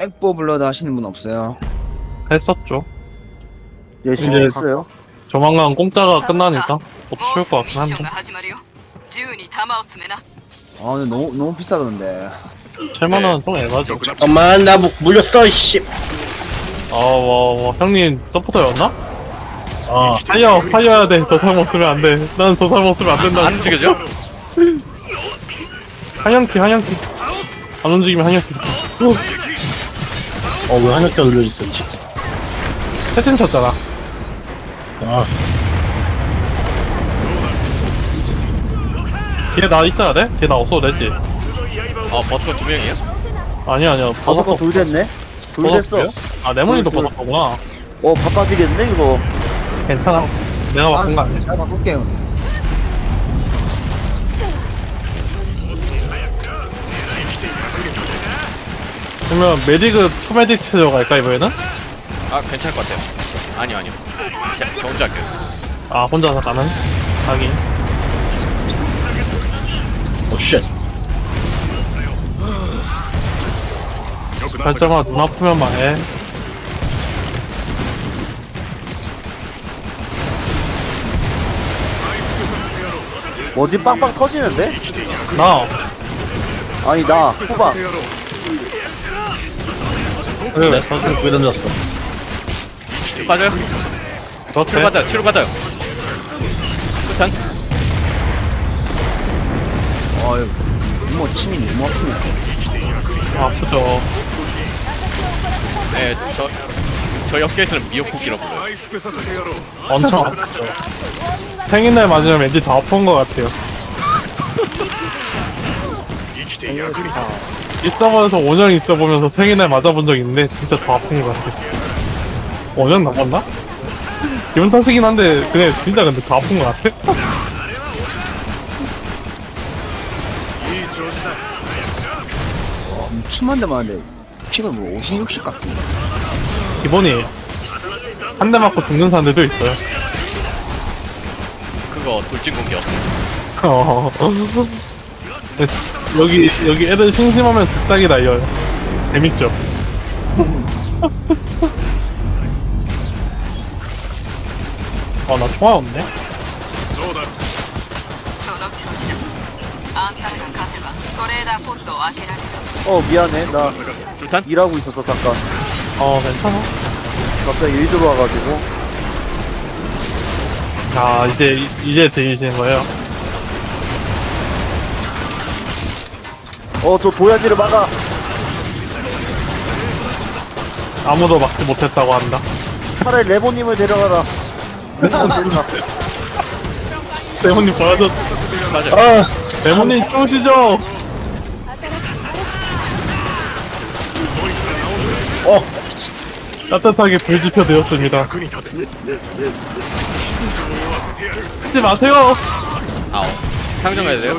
백보 블러드 하시는 분 없어요? 했었죠. 열심히 이제 했어요. 조만간 공짜가 끝나니까 곧 치울 것 같긴 ミッション 한데 が始まるよ銃に弾を詰めな 아 근데 너무 너무 비싸던데 7만 원은 좀 에바죠. 잠깐만 나 물- 물렸어 씨. 아와 와, 형님 서포터였나? 아 살려 살려야 돼. 저 사람 없으면 안 돼. 난 저 사람 없으면 안 된다. 안 움직여져? 한양키 한양키. 안 움직이면 한양키. 어왜 한약자 눌려 있었지? 패튼 쳤잖아. 아 뒤에 나 있어야 돼? 뒤에 나 없어도 되지. 아 버스가 두 명이야? 아니 아니야. 다섯 번둘 됐네. 둘 됐어. 아 둘. 버섯 거구나. 어 바빠지겠네 이거. 괜찮아. 내가 바꾼 거 아니야. 잘 바꿀게요 그러면 메디그 투메딕 체조 갈까 이번에는? 아 괜찮을 것 같아요 아니요 아니요 자, 저 혼자 할게요 아 혼자서 가는? 하긴. 오쉣 발전아 눈 아프면 말해. 뭐지 빵빵 터지는데? 나 아니 나 후방. 그, 내 선수 두개 던졌어 치료 빠져요? 치료. 받아요 치료 받아요 끝한 어휴 뭐 침이 너무 아프네 아프죠. 네 저 저 역계에서는 미역국기라고 불러요 엄청 아프죠. 생일날 맞으면 왠지 더 아픈 것 같아요. 있어보면서 5년 있어보면서 생일날 맞아본 적 있는데 진짜 더 아픈 것 같아. 5년 남았나? 기분 탓이긴 한데 그냥 진짜 근데 더 아픈 것 같아. 음, 침한 대 맞는데 피가 뭐 50, 60 같은데 기본이 한 대 맞고 죽는 사람들도 있어요. 그거 돌진 공격 어. 여기 여기 애들 심심하면 즉사기 날려요. 재밌죠? 아 나 총알 없네. 어 미안해 나 술탄? 일하고 있었어 잠깐 어 괜찮아. 갑자기 일 들어와가지고 아 이제 이제 들리시는 거예요? 어 저 도야지를 막아. 아무도 막지 못했다고 한다. 차라리 레보님을 데려가라. 레몬님 보여줘. 맞아요 아 레몬님 쪼시죠? 어. 따뜻하게 불 지펴 되었습니다. 하지 마세요! 아오 상점 가야 돼요?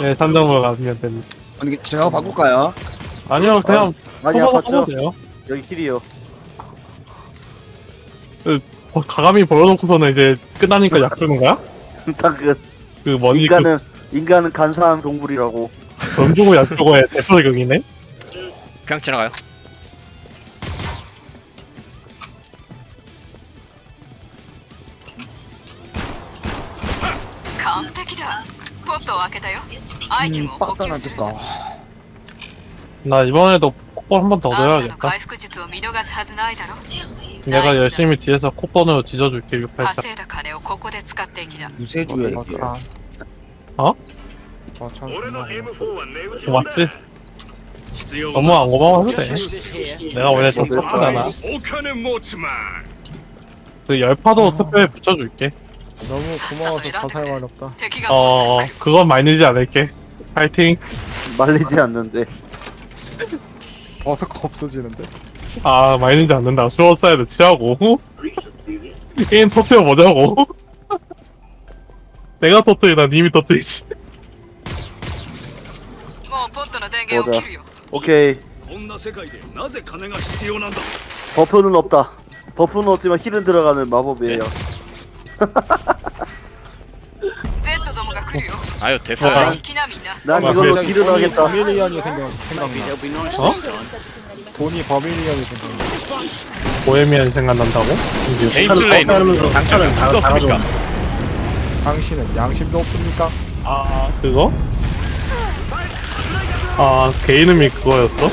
네, 산정으로 가시면 됩니다. 아니, 제가 바꿀까요? 아니요 아, 그냥 아니야, 바꿔도 돼요 여기 힐이요. 그, 어, 가감이 벌어놓고서는 이제 끝나니까 약 주는 거야? 당근. 그 뭐니 그 인간은 인간은 간사한 동물이라고. 전주고 약 주고의 대표적이네? 그냥 지나가요. 검색이다. ットを開けたよアイテム 음 を補給 빡다나 する 듣까 나 이번에도 코볼 한 번 더 あんたの 넣어야겠다. 回復術を見逃すはずないだろ 내가 열심히 뒤에서 코번으로 지져줄게, 6팔자. 稼いだ金をここで使っていきな 무쇠주에 어? 고맙지? 너무 안 고마워도 돼. 내가 원래 좀 착하잖아. 그 열파도 특별히 붙여줄게. 너무 고마워서 자살 와렵다. 어, 어, 그건 말리지 않을게. 파이팅. 말리지 않는데. 버서가 없어지는데? 아, 말리지 않는다. 수어 사이드 취하고. 게임 터트려 보자고. 내가 터트리나 님이 터트리지. 보자. 오케이. 버프는 없다. 버프는 없지만 힐은 들어가는 마법이에요. 어? 아유 됐어요. 난 이걸로 길을 하겠다. 버밀리언이 생각 생각나. 어? 돈이 버밀리언이 생각. 보헤미안 생각난다고? 제임스 레인 당신은 그거 없습니까? 당신은 양심도 없습니까? 아 그거? 아걔 이름이 그거였어?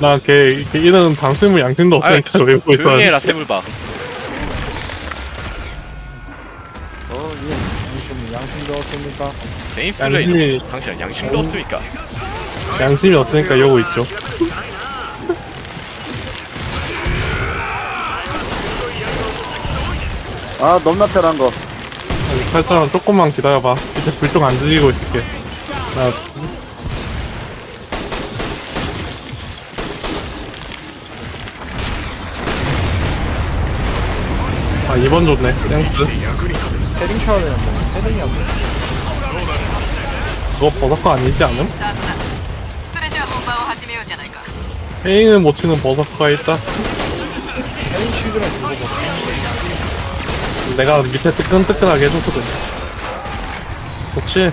난걔 이름 당신은 양심도 없으니까 왜 보고 있어? 조용히 해라 세물바. 없습니까? 제임스 양심이- 당신은 양심도 없습니까? 양심이 없으니까 이러고 있죠 아 넘나 편한 거 살짝만 조금만 기다려봐 이제 불좀 안 들리고 있을게 나 아, 2번 좋네. 땡스. 헤딩 쳐야 되는데. 헤딩이 안 돼. 그거 버섯거 아니지 않음? だったそれじゃあ本番を始めようじゃないか 페인을 못 치는 버섯거가 있다. 헤딩 슈즈랑 그거 뭐. 내가 밑에 뜨끈뜨끈하게 해줘서 그래. 좋지?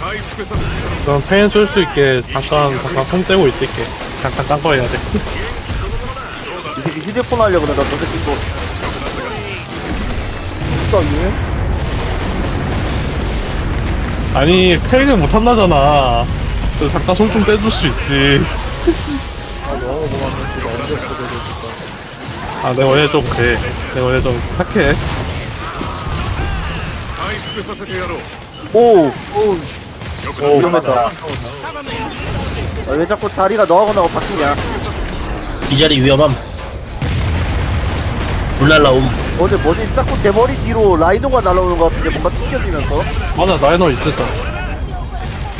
回復させ 그럼 페인 쏠 수 있게 잠깐, 잠깐 손 떼고 있을게. 잠깐 딴 거 해야 돼. 이 새끼 휴대폰 하려고 그러다 저 새끼 또 진짜 유행? 아니, 페인은 못 한다잖아. 그래서 잠깐 손 좀 떼줄 수 있지. 아, 영어 뭐하면 지금 언제 소개해줄까? 아, 내가 원래 좀 그래. 내가 원래 좀 착해. 回復させてやろう 오! よく 오, 위험했다 아, 왜 자꾸 다리가 너하고 나하고 바뀌냐 이 자리 위험함. 불날라옴. 어제 뭐지 자꾸 내 머리 뒤로 라이더가 날아오는 것 같은데 뭔가 튕겨지면서 맞아, 나이너 있었어.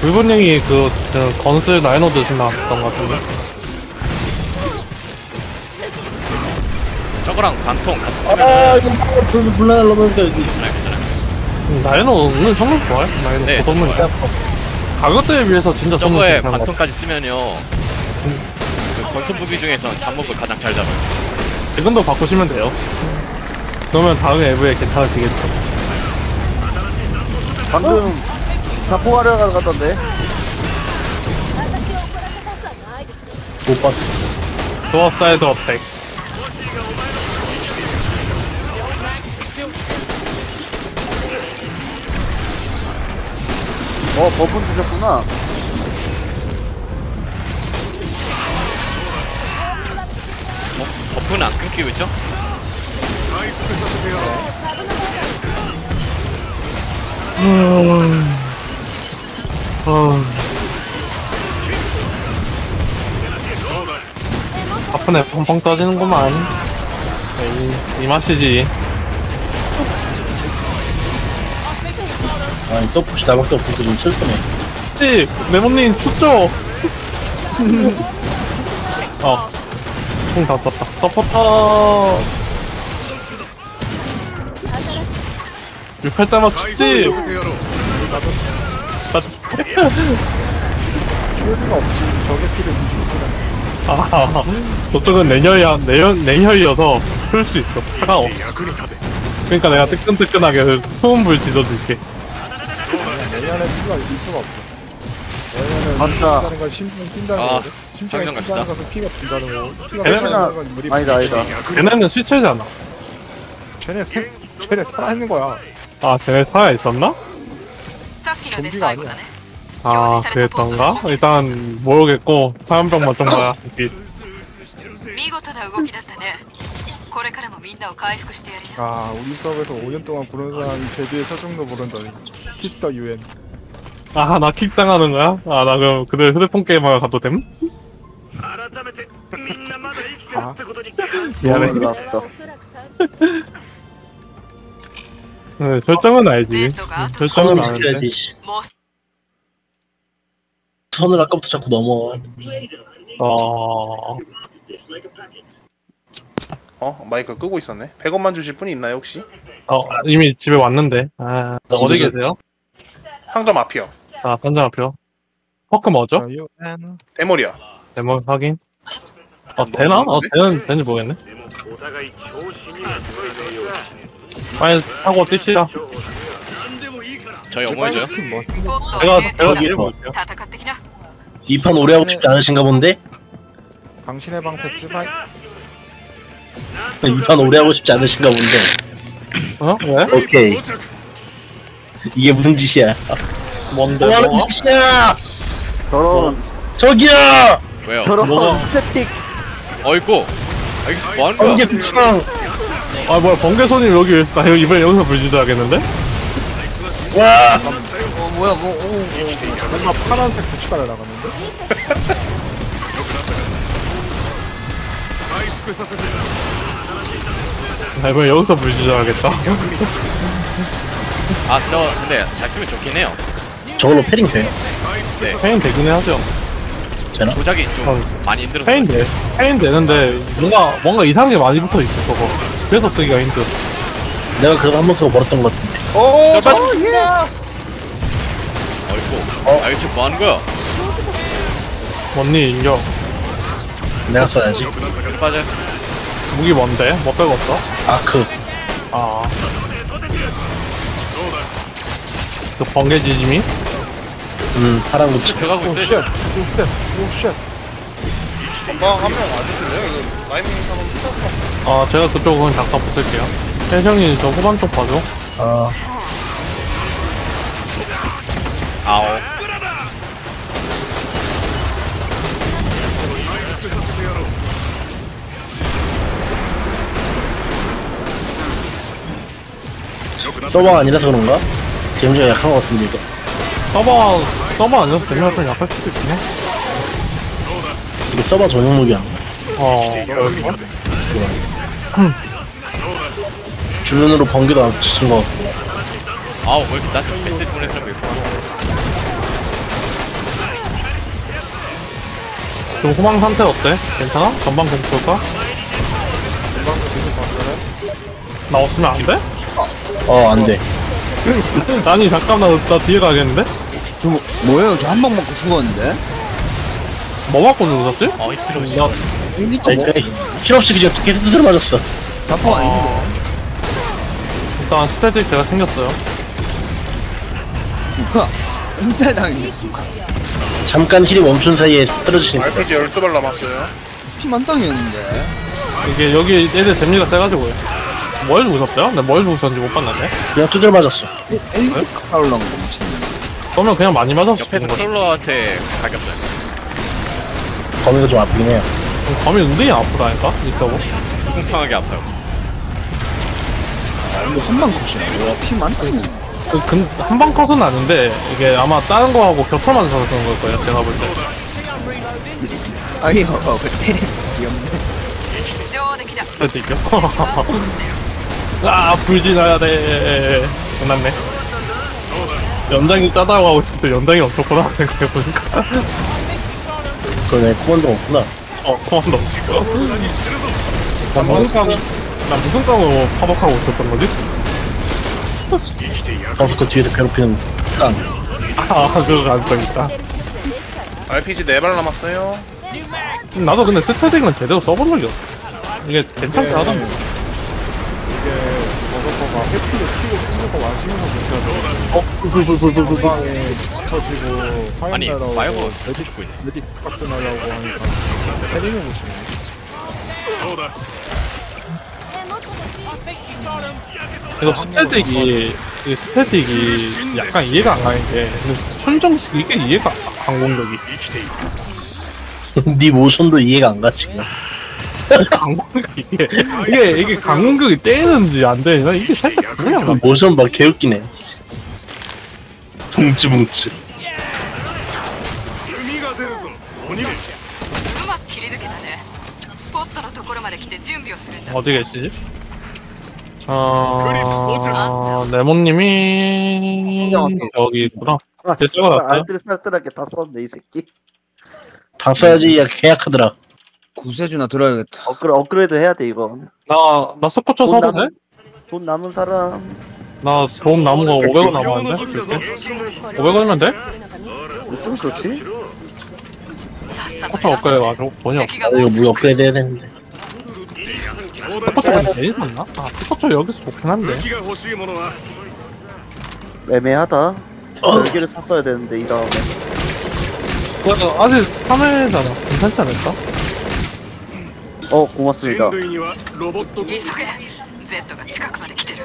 형이 그, 그 건슬 나이너 드신 나왔던 것 같은데. 저거랑 관통 같이 아, 쓰면 이거 불, 불날라오니까 여기. 괜찮아요 괜찮아요 음, 나이너는 정말 좋아요. 나이너 네, 고성능 가격대에 비해서 진짜 성능 저거에 괜찮은 것 같아. 관통까지 쓰면요 그 건선 무기 중에서 잡목을 가장 잘 잡아요 지금도 바꾸시면 돼요. 그러면 다음 앱에 괜찮아지겠죠. 방금 자포하려 가던데 못 봤어. 조합 사이드 어택. 어 버프 주셨구나 버프는 안 끊기고 있죠? 아... 아프네. 펑펑 떠지는구만. 에이, 이 맛이지. 아니 서포시 나밖에 없으니까 좀 슬프네. 씨 레몬님 춥죠? 어공다 썼다. 서포터. 6팔 따마 죽지! 추월가 없지 적의 피를 무지 쓰라 아, 저쪽은 냉혈이야, 냉혈, 냉혈이어서 풀 수 있어. 차가워. 그니까 내가 뜨끈뜨끈하게 소음불 지져줄게. 내년에 피가 있을 수가 없어 맞다. 아, 심장 갔다. 걔네는- 아니다 아니다 걔네는 시체잖아. 쟤네 생 쟤네 살아있는 거야 아 쟤네 사야 있었나? 좀비가 아니야. 아 그랬던가? 일단 모르겠고 사연병만 좀 봐야 아 우리 수업에서 5년 동안 부른 사람 제주의 서정도 모른다니 킵더 유엔 아나 킥당하는 거야? 아 나 그럼 그들 휴대폰 게임하러 가도 됨? 아? 미안해. 네, 설정은 알지. 응, 설정은 아는데. 씨. もう 선을 아까부터 자꾸 넘어. 어, 어? 마이크 끄고 있었네. 100원만 주실 분이 있나요 혹시? 어, 이미 집에 왔는데. 아, 어디 계세요? 상점 앞이요. 아, 선장 앞이요. 퍼크 뭐죠? 대머리야. 데모 확인. 어, 되나? 어, 되는, 되는지 모르겠네. 빨리 타고 뛰시다. 저희 어머니죠? 내가 내가 미를 이판 오래 하고 싶지 않으신가 본데? 당신의 방패 찌바이 2판 오래 하고 싶지 않으신가 본데. 어? 왜? 오케이 이게 무슨 짓이야 뭔데 뭐? 뭐하는 짓이야! 저런 저기야! 왜요? 저런 스태틱 어이구 아 이게 뭐 하는 거야? 어, 이게 아 뭐야 번개손이 여기 왜 있어? 나 이거 이번에 여기서 불지도하겠는데? 와! 어 뭐야 뭐 오, 뭔가 파란색 고춧가루 나갔는데? 나 이번에 여기서 불지도하겠다. 아 저 근데 잘 쓰면 좋긴 해요 저걸로 parrying 돼. parrying 되긴 해야죠. 되나? 조작이 좀 어. 많이 힘들어 parrying 돼. parrying 되는데 뭔가 뭔가 이상한 게 많이 붙어 있어 저거. 그래서 쓰기가 힘들어. 내가 그거 한번 쓰고 버렸던 것 같은데. 오, 저 저, 예. 어이구 아 이거 지금 뭐하는 거야? 뭔니 인정. 내가 써야지. 빠져 무기 뭔데? 뭐 빼고 없어? 아크. 아. 그 번개 지짐이? 음, 파란. 들어가고 오쉣 오쉣 오쉣 전방 한 명 와주실래요? 이거 라이밍 사람 아 제가 그쪽은 잠깐 붙을게요. 혜정이 저 후반 쪽 봐줘. 아, 아오 서버가 아니라서 그런가? 데미지가 약한 것 같습니다. 이거. 서버 서버 아니어서 되면 좀 약할 수도 해. 이게 서버 전용 무기야. 어. 주변으로 번개도 안 붙인 것 같고. 아우 왜 이렇게 나한테 메시지 보내는 사람이 왜 이렇게 많아 지금 후방 상태 어때? 괜찮아? 전방 공 볼까? 나 없으면 안 돼? 어, 안 돼. 아니 잠깐만 나, 나 뒤에 가겠는데? 저 뭐- 뭐예요? 저 한방 먹고 죽었는데. 뭐 맞고 죽었지? 어 힘들어 씨. 나 일리점 뭐 그러니까 heal 없이 그냥 계속 두드려 맞았어. 자포 아닌데. 일단 static 제가 생겼어요. 뭐야? 음살 당했네 순간. 잠깐 heal이 멈춘 사이에 쓰러지니까. RPG 12발 남았어요. 피만 땅이었는데. 이게 여기 애들 damage가 세가지고요. 뭘 죽으셨죠? 내가 뭘 죽으셨는지 못 봤는데. 그냥 두드려 맞았어. 엘리트 카올라온거 멋있네. 그러면 그냥 많이 맞았어. 옆에서. 클롤러한테 가겼어요 거미가 좀 아프긴 해요. 감이 은근히 아프다니까? 있다고? 평평하게 아파요. 아, 뭐 한방 컷이네. 저 피만 음. 그, 근, 한방 컷은 아닌데, 이게 아마 다른 거하고 겹쳐 맞아서 그런 걸 거예요, 제가 볼 때. 아니, 어, 어, 그때 귀엽네. 그래도 이겨. 아, 불진해야 돼. 끝났네. 연장이 따다고 하고 싶은데 연장이 엄청 고나가는 거예요, 보니까. 그러네, 코만도 없구나. 어, 코만도 없어. 나 무슨 깡, 나 무슨 깡으로 파박하고 있었던 거지? 버스커 뒤에서 괴롭히는 깡. 아, 그거 가능성 있다. RPG 4발 남았어요. 나도 근데 스태틱은 제대로 써본 적이 없어. 이게 괜찮긴 하던데. 해피를 키고 쓰고 와시면서 못하죠 어, 불불불불불불. 방에 터지고 화염 아니 날아오고 마이고 저 메딕 죽고 있네 메딕 박스 날아오고 하니까 패링을 붙이네 이거 스태틱이, 이 스태틱이 약간 이해가 안 가는 게, 순정식, 이게 이해가, 강공격이. 네 모션도 이해가 안 가, 지금. 강공극 이게 이게 이게 강공극이 떼는지 안 되나 이게 살짝 그냥 모션 막 개웃기네. 붕치붕치. 어디 계시지? 어... 레몬님이 아, 네. 저기 있구나. 아, 됐죠? 알뜰 살뜰하게 다 썼네 이 새끼. 다 써야지 계약하더라. 구세주나 들어야겠다. 업그레, 업그레이드 해야 돼 이거 나, 나 스코쳐 돈 사도 돼? 남은, 돈 남은 사람 나 돈 남은 거 500원 남았는데? 줄게. 500원이면 돼? 있으면 그렇지 스코쳐 업그레이드 가지고 돈이 없어. 敵 나 が 이거 무기 업그레이드 해야 되는데. 스코쳐가 제일 샀나? 아, 스코쳐 여기서 좋긴 한데. 敵が欲しいものは 애매하다 열개를 샀어야 되는데 이 다음에 그거 아직 3회잖아. 괜찮지 않을까? 어 고맙습니다 人類にはロボット急げ Z が近くまで来てる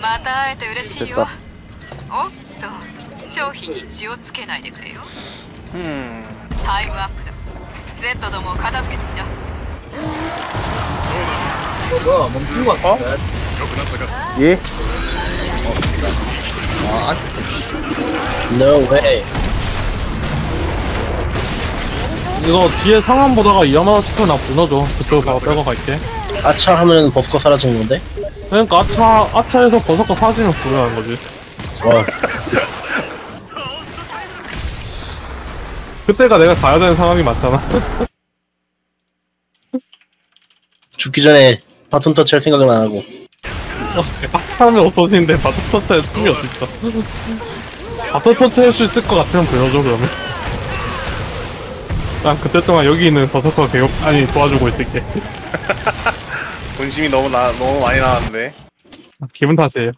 また会えて嬉しいよおっと商品に血をつけないでくれよ 음 タイムアップだ Z どもを片付けてみな 뭐야 멈춘 거 같은데 예? 아 아직 No way. 이거 뒤에 상황 보다가 이야마 스프 나 불러줘. 그쪽으로 바로 빼고 갈게. 아차 하면 버스커 사라지는 건데? 그러니까 아차, 아차에서 버섯과 사진을 구별하는 거지. 와, 그때가 내가 가야 되는 상황이 맞잖아. 죽기 전에 바톤 터치 할 생각은 안 하고. 아차하면 없어지는데 바톤 터치에 숨이 어딨어. 바톤 터치 할 수 있을 것 같으면 보여줘, 그러면. 난 그때 동안 여기 있는 버섯과 개업, 아니, 도와주고 있을게. 본심이 너무 나 너무 많이 나왔는데 기분 탓이에요.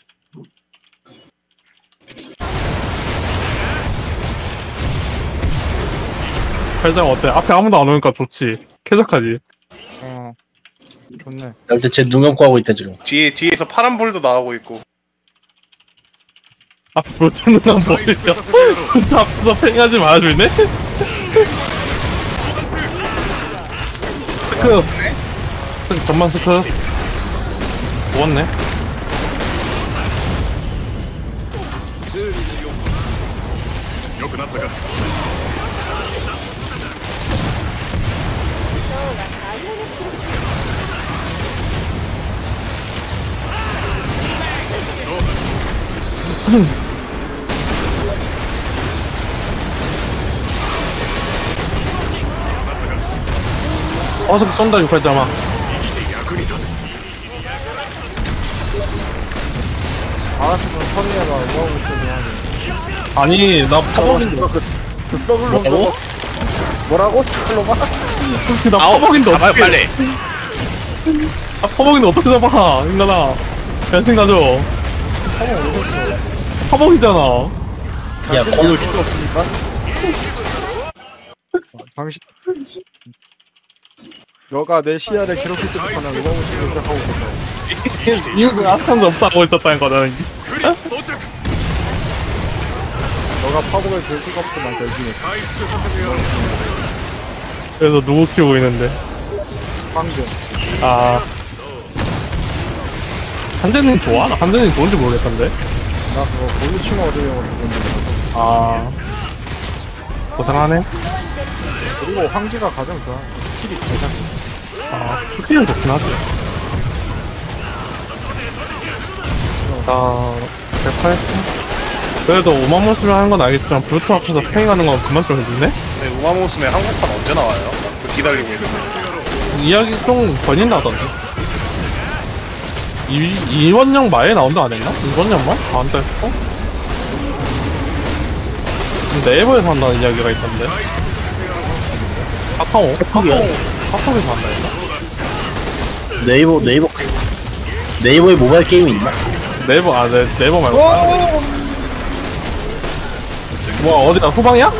회장 어때? 앞에 아무도 안 오니까 좋지. 쾌적하지. 어 좋네 날 대체 눈 감고 하고 있다, 지금. 뒤에 뒤에서 파란 볼도 나오고 있고 앞에 불타는 난 보이려. 진짜 앞에서 팽하지 말아줄래? 스크. 전만 스크. 먹었네. 어서 쏜다, 육팔 자마. 알았으면 선의해가 뭐하고 있거든 하네 아니, 나 퍼먹인데. 저 썩을 놈 뭐라고? 뭐라고? 시클로마? 솔직히 나 아우 퍼먹인데 잡아요 어떻게. 빨리 아, 퍼먹인데 어떻게 잡아, 인간아. 변신 가져. 퍼먹이잖아. 야, 건을 필요 없으니까 당신 너가 내 시야를 괴롭히지도 않아 너무 생각하고 있었다 이유는 아무도 없다고 있었다는 거다는 어? 너가 파국을 들 수가 없지만 결심했어 그래서 누구 키우고 있는데. 방금 아. 한재님 좋아? 한재님 좋은지 모르겠던데. 나 그거 고유충 어려움을 듣는데 아. 고생하네. 그리고 황제가 가장 좋아 스킬이 대장 아, 스킬은 좋긴 하지. 아, 108. 그래도 5만 쓰면 하는 건 알겠지만, 브루트 앞에서 페이 가는 건 그만 좀 해주네? 네, 우마모스메 한국판 언제 나와요? 그 기다리고 있는데 이야기 좀 걸린다던데. 이, 이원령 마에 나온다 안 했나? 다음 달 거? 네이버에서 한다는 이야기가 있던데. 카카오? 카카오, 한다 했나? 네이버, 네이버. 네이버에 모바일 게임이 있나? 네이버, 아, 네, 네이버 말고. 뭐, 어디다, 후방이야?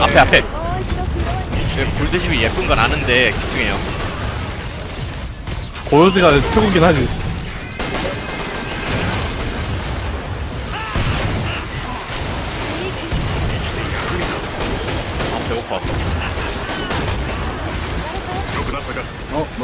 앞에 앞에 그 골드십이 예쁜 건 아는데 집중해요 고요지가 최고긴 하지.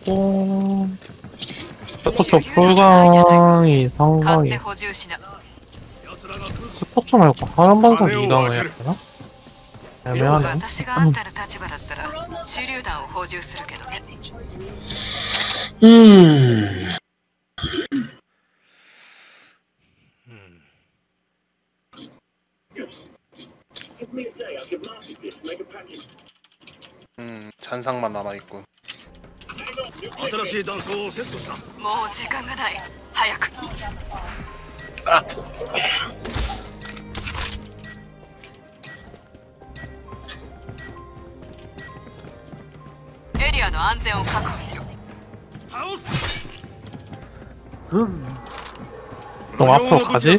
있고 스포츠 풀강이 상당히 스포츠 말고 하얀 반석 2강을 해야 되나? 애매하네 음. 음. 음, 잔상만 남아있군. 新しい弾倉をセットしたもう時間がない早くエリアの安全を確保しろ 너 앞으로 가지?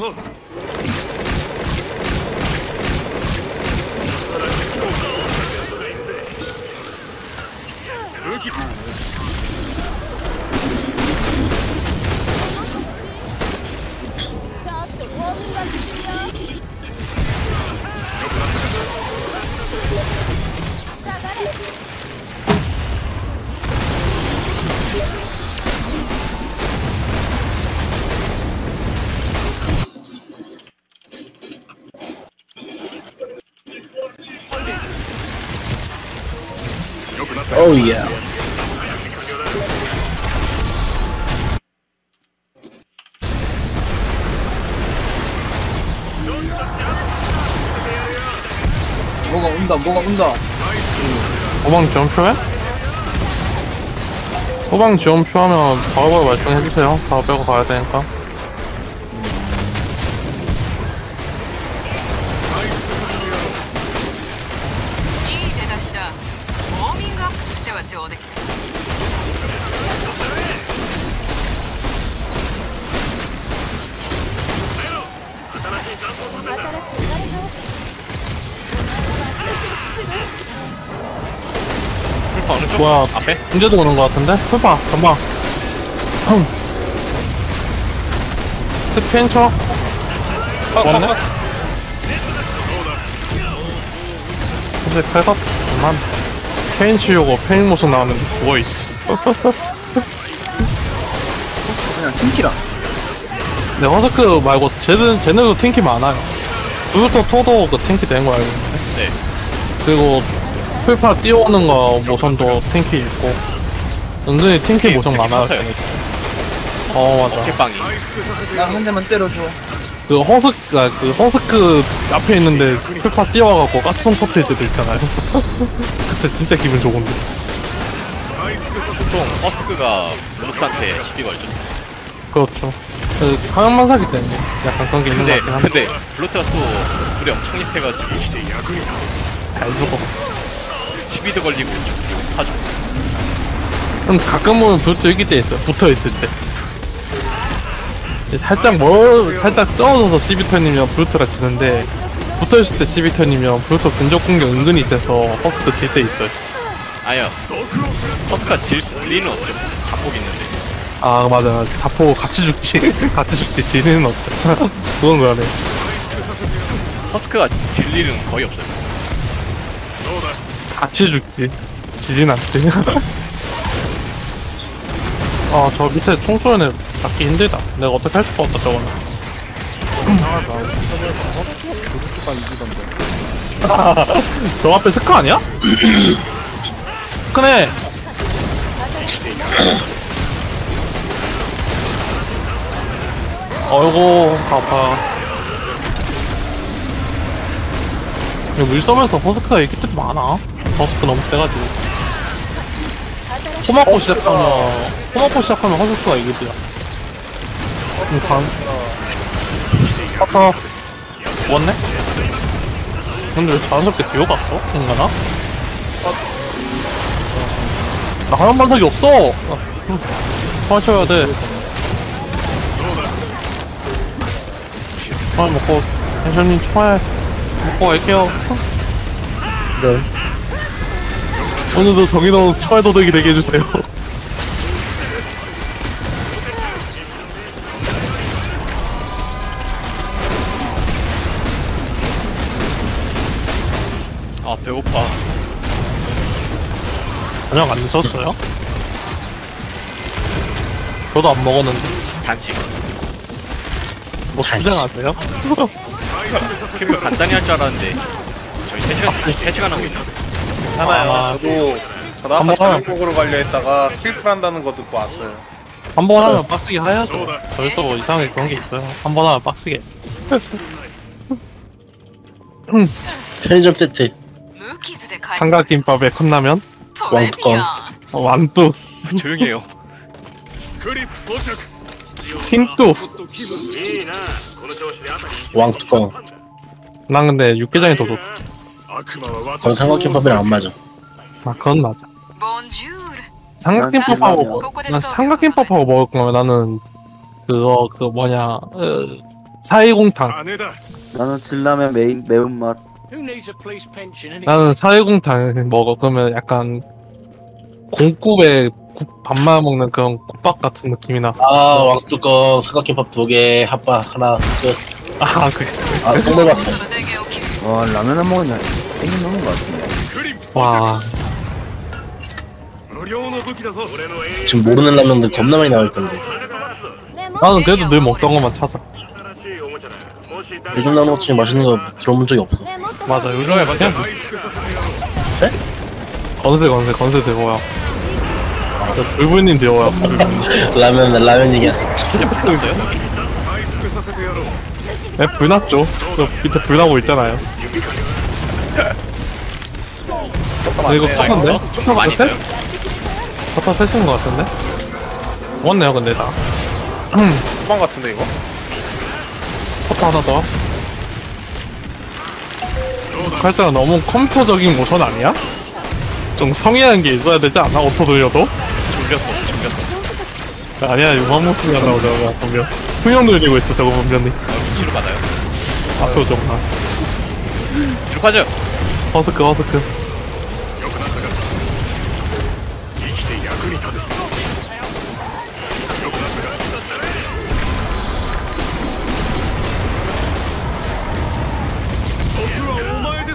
어우 예 뭐가 온다 뭐가 온다 후방 지원표해? 후방 지원표하면 바로바로 말씀해주세요. 바로 빼고 가야 되니까. 어느 쪽? 뭐야. 앞에? 문제도 오는 것 같은데? 슈퍼 전방. 스피엔처 컷, 근데 패가 그만. 페인 치려고 페인 모습 나왔는데 부어있어. 어, 그냥 팀키다. 근데 허스크 말고 쟤, 쟤네도 탱키 많아요. 루터 토도 그 탱키 된 거 알고 있는데 네. 그리고 풀파 뛰어오는 거 모션도 team kill 있고. 은근히 team kill 모션 많아요. 어, 맞아. 어깨빵이 난한 대만 때려줘 그 허스, 아, 그 Husk 앞에 있는데 풀파 뛰어와갖고 가스통 터트릴 때도 있잖아요. 그때 진짜 기분 좋은데. 보통 Husk가 Bloat한테 시비 걸죠 그렇죠. 그, 화면만 사기 때문에 약간 그런 게 있는 것 근데 같긴 한데. 근데 Bloat가 또 불이 엄청 입해가지고 잘 죽어. 시비도 걸리고 죽고 타주고 근데 가끔 보면 Bloat 이길 때 있어요. 붙어 있을 때. 살짝 멀, 살짝 떨어져서 시비 털면 Bloat가 지는데, 붙어 있을 때 시비 털면 Bloat 근접 공격 은근히 세서 Husk 질 때 있어요. 아니요 Husk가 질 리는 없죠 잡복 있는데 아, 맞아. 다포 같이 죽지. 같이 죽지. 지는 없죠. 그건 그러네. 허스크가 질 리는 거의 없어요 같이 죽지. 지진 않지. 아, 저 밑에 총소리는 잡기 힘들다. 내가 어떻게 할 수가 없다, 저거는. 루트가 이기던데 저 앞에 스카 아니야? 스크네! 어이구, 아파. 이거 물섬에서 허스크가 이길 때도 많아. 허스크 너무 세가지고. 코마코 시작하면, 코마코 시작하면 허스크가 이길 때야. 지금 간, 아까, 죽었네? 근데 왜 자연스럽게 뒤로 갔어? 인간아? 나 하얀 반석이 없어! 화쳐야 돼. 아, 먹고, 펜션님 총알 먹고 갈게요. 네 오늘도 정의로운 총알 도둑이 되게 해주세요. 아 배고파 저녁 안 드셨어요? 저도 안 먹었는데. 단식 뭐. 투쟁하세요? 간단히 할 줄 알았는데 저희 3시간 3시간 하고 있다 괜찮아요 아. 저도 저도 아까 한번 저녁 먹으러 가려 했다가 킬플 한다는 거 듣고 왔어요 한 번 하면 빡세게 해야죠. 저희도 뭐 이상하게 그런 게 있어요. 한 번 하면 빡세게. 편의점 세트 無傷で帰って 삼각김밥에 컵라면? 왕뚜껑. 어, 완뚜, 조용히 해요 クリップ装着 틴뚜. いいなこの調子であたり 왕뚜껑. 난 근데 육개장이 더 좋지. 그건 삼각김밥이랑 안 맞아. 아 그건 맞아. 삼각김밥하고 난난 삼각김밥하고 먹을 거면 나는 그거 그 뭐냐 어, 사리곰탕. 나는 진라면 메인 매운맛 나는 사리곰탕 먹어 그러면 약간 곰국에 밥 말아 먹는 그런 국밥 같은 느낌이 나. 아 왕뚜껑 삼각김밥 두 개, 핫바 하나. 끝. 아 그. 아 똥물 봤어. 와 라면 안 먹었냐? 땡이 넣은 것 같은데. 와. 지금 모르는 라면들 겁나 많이 나와있던데. 나는 그래도 늘 네, 먹던 뭐 것만 찾아. 요즘 나오는 것 중에 맛있는 거 들어본 적이 없어. 맞아, 요즘에 맛있 그냥... 네? 건세, 건세, 건세 대고야. 불부님 대워요. 라면, 라면 얘기야. 진짜 불났어요? 네, 불났죠. 저 밑에 불나고 있잖아요. 아, 이거? 좀 많이 있어요 버터 셋인 것 같은데? 죽었네요, 근데 다. 후방 같은데 이거? 버터 하나 더. 칼자가 너무 컴퓨터적인 모션 아니야? 좀 성의한 게 있어야 되지 않아? 오토 돌려도? 졸렸어 졸렸어 아니야, 유망 모습이 안 나오잖아, 보면. 훈련 돌리고 있어, 저거 보면이. 아, 눈치로 받아요 앞으로 좀 가. 뒤로 빠져 허스크, 허스크.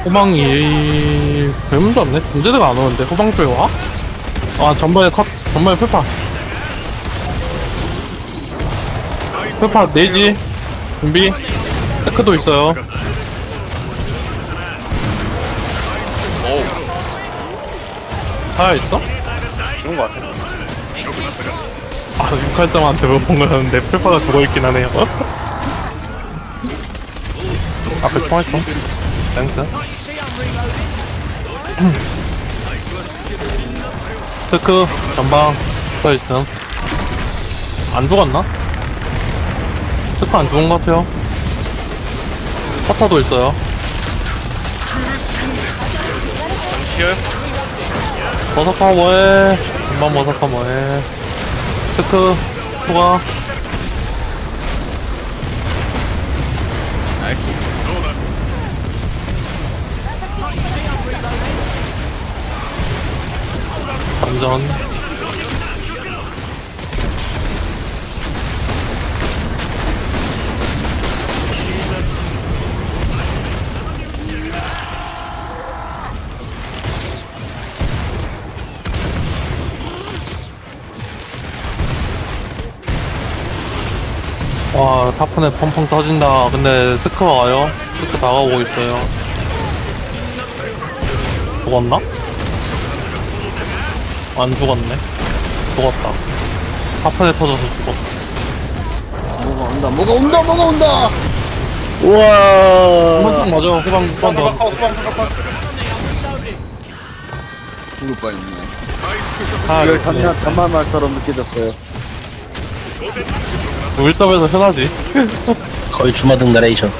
호방이 배문도 없네? 중재대가 안 오는데 호방쪽에 와? 아 전발에 컷 전발에 풀파. 풀파 네이지. 준비. 테크도 있어요. 살아있어? 죽은 거 같아. 아 육칼점한테 물어본 거였는데 풀파가 죽어있긴 하네요. 앞에 총알총. 땡스 테크 전방 써있음 안 죽었나? 테크 안 죽은 것 같아요. 퍼터도 있어요. 잠시요. 버섯파 뭐해 전방 버섯파 뭐해 테크 초가. 나이스 완전 와 사푼에 펑펑 터진다. 근데 스크가 와요? 스크 다가오고 있어요. 죽었나? 안 죽었네. 죽었다. 사푼에 터져서 죽었다. 뭐가 온다 뭐가 온다 뭐가 온다! 우와. 후방 맞아. 후방 후방 더. 죽을 뻔했네 아 이걸 단마 단마말처럼 느껴졌어요. 울답에서 흔하지. 거의 주마등 나레이션.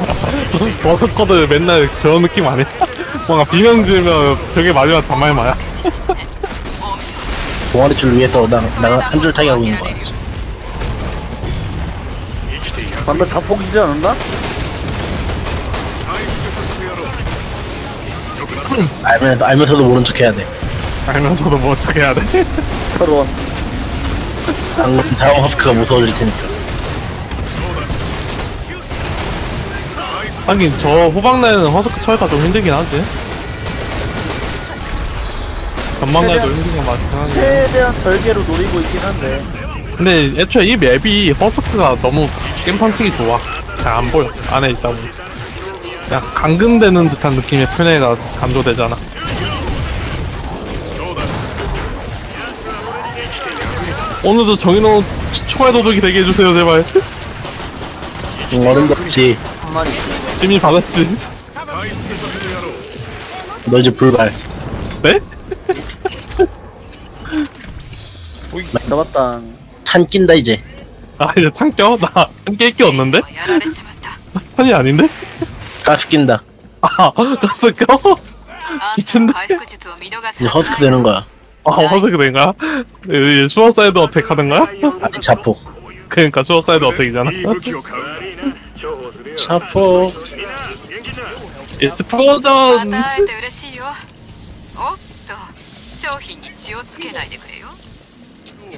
버스커드 맨날 저런 느낌 아니야? 뭔가 비명 지으면 벽에 맞으면 단말 마야 동아리 줄 위해서 나나한 줄 타기 하고 있는 거야. 방금 자폭이지 않았나? 알면 알면서도 모른 척 해야 돼. 알면서도 뭐 어떻게 해야 돼 서로 방금 다음 허스크가 무서워질 테니까. 하긴 저 후방내는 허스크 처리가 좀 힘들긴 하지 안 막나도 힘든 건 많긴 하네. 최대한 절개로 노리고 있긴 한데 근데 애초에 이 맵이 허스크가 너무 게임 펀칭이 좋아. 잘 안 보여. 안에 있다 보니. 그냥 감금되는 듯한 느낌의 플레이가 강조되잖아. 오늘도 정인호 초과 도둑이 되게 해주세요 제발 어른덕지 이미 받았지 너 이제 불발 네? 나이다 봤다 탄 낀다 이제 아 이제 탕 껴? 나탕깰게 없는데? 탄이 아닌데? 가스 낀다 아 가스 껴? 미친데? 이제 허스크 되는 거야 아 Husk 된 거야? suicide attack 하는 거야? 아니 자폭 그니까 suicide attack이잖아 자폭 에스포전 商品に血をつけないでく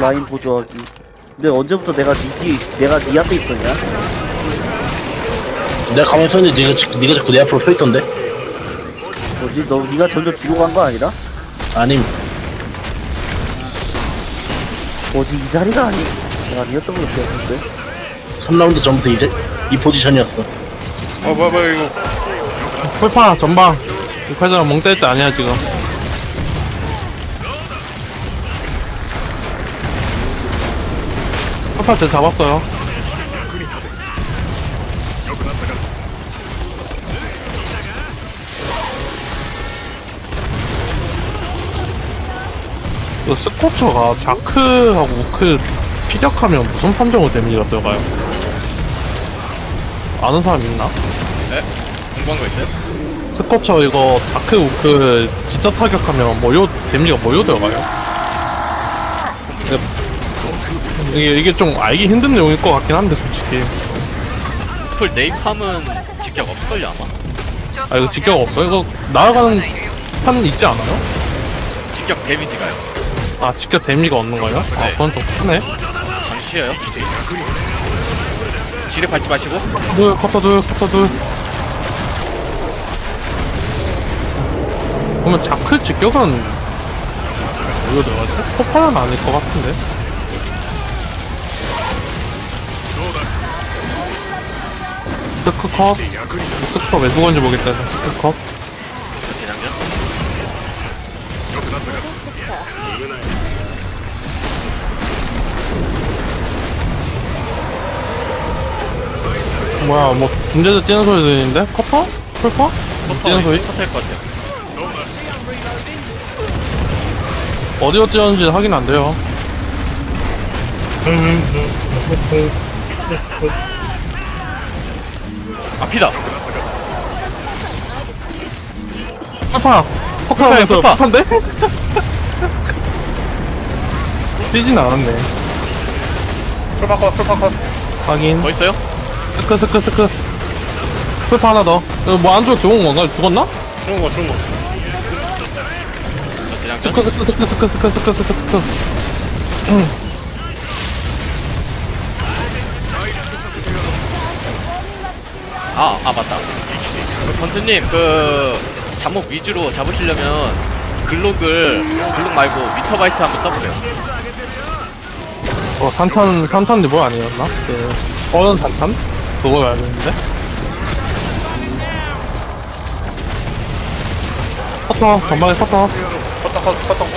라인 보조하기. 근데 언제부터 내가 니 뒤, 내가 니 앞에 있었냐? 내가 가만히 서 있는데 네가, 자- 네가 자꾸 내 앞으로 서 있던데 뭐지? 너 니가 점점 뒤로 간 거 아니라? 아님 뭐지 이 자리가 아니? 내가 아니었던 것 같았는데. 3라운드 전부터 이제 이 포지션이었어 어 뭐야 뭐야 이거. 풀파 전방 육회장 멍 때릴 때 아니야 지금 풀파 제 잡았어요 그 스코처가 자크하고 우크 피격하면 무슨 판정으로 데미지가 들어가요? 아는 사람 있나? 궁금한 거 있어요? 스코처 이거 다크 우크 진짜 타격하면 뭐요 데미지가 뭐요 들어가요? 이게 이게 좀 알기 힘든 내용일 것 같긴 한데 솔직히 풀 네이팜은 직격 없을걸요 아마? 아 이거 직격 없어 이거 날아가는 판 있지 않아요? 직격 데미지가요 아 직격 데미지가 없는 거예요? 아 네. 그건 좀 크네 잠시요 지뢰 밟지 마시고 둘 커터 둘 커터 둘 그러면 자크 직격은 이거 들어가지? 포파는 아닐 것 같은데 스크 컷 스크 컷왜 죽었는지 모르겠다 스크 컷 재장전 뭐야 뭐 중재자 뛰는 소리 들리는데? 커터? 풀파? 뛰는 소리? 터트릴 것 같아요 어디로 뛰었는지 확인 안 돼요 앞이다. 폭파. 폭파야, 폭파. 파인데 뛰진 않았네. 풀파컷, 풀파컷. 확인. 더 있어요? 스크, 스크, 스크. 풀파 하나 더. 뭐 안쪽 좋은 건가? 죽었나? 죽은 거, 죽은 거. 저 진양전. 스크, 스크, 스크, 스크, 스크, 스크, 스크, 스크. 아, 아 맞다. 그 건트님 그 잠목 위주로 잡으시려면 글록을 글록 말고 미터바이트 한번 써보세요. 어 산탄 산탄 리버 아니었나? 그 어른 산탄? 그거 알고 있는데 커터 전방에 커터 컷컷 컷컷.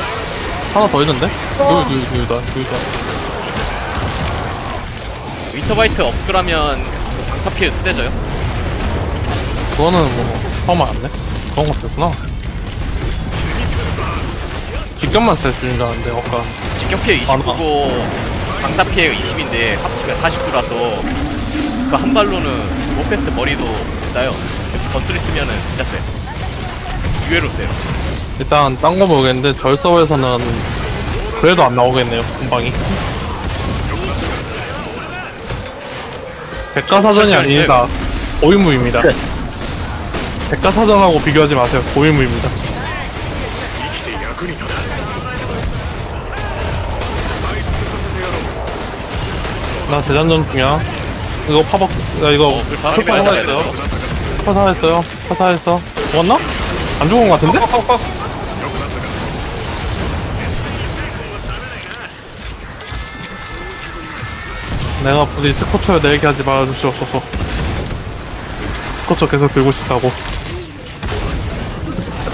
하나 더 있는데? 둘둘둘다 둘다 미터바이트 업그라면 그 방사 피해 쓰대져요. 그거는 뭐 처음 알았네 그런 것도 있구나. 직접만 쓸 수 있다는데 아까. 직격 피해 29고 방사 피해가 20인데 합치면 49라서. 그 한 발로는 모페스트 머리도 나요. 건슬이 쓰면은 진짜 세. 유해로 세요. 일단 딴 거 모르겠는데 절 서버에서는 그래도 안 나오겠네요 금방이. 백과사전이 아닙니다. 고인물입니다. 끝. 백과사전하고 비교하지 마세요. 고인물입니다. 나 대장전 중이야. 이거 파박, 야, 이거, 파파 어, 사했어요. 파파 사했어요. 파파 사했어. 죽었나? 안 죽은 것 같은데? 어, 어, 내가 부디 스쿼트를 내게 하지 말아주시옵소서. 스쿼트 계속 들고 싶다고.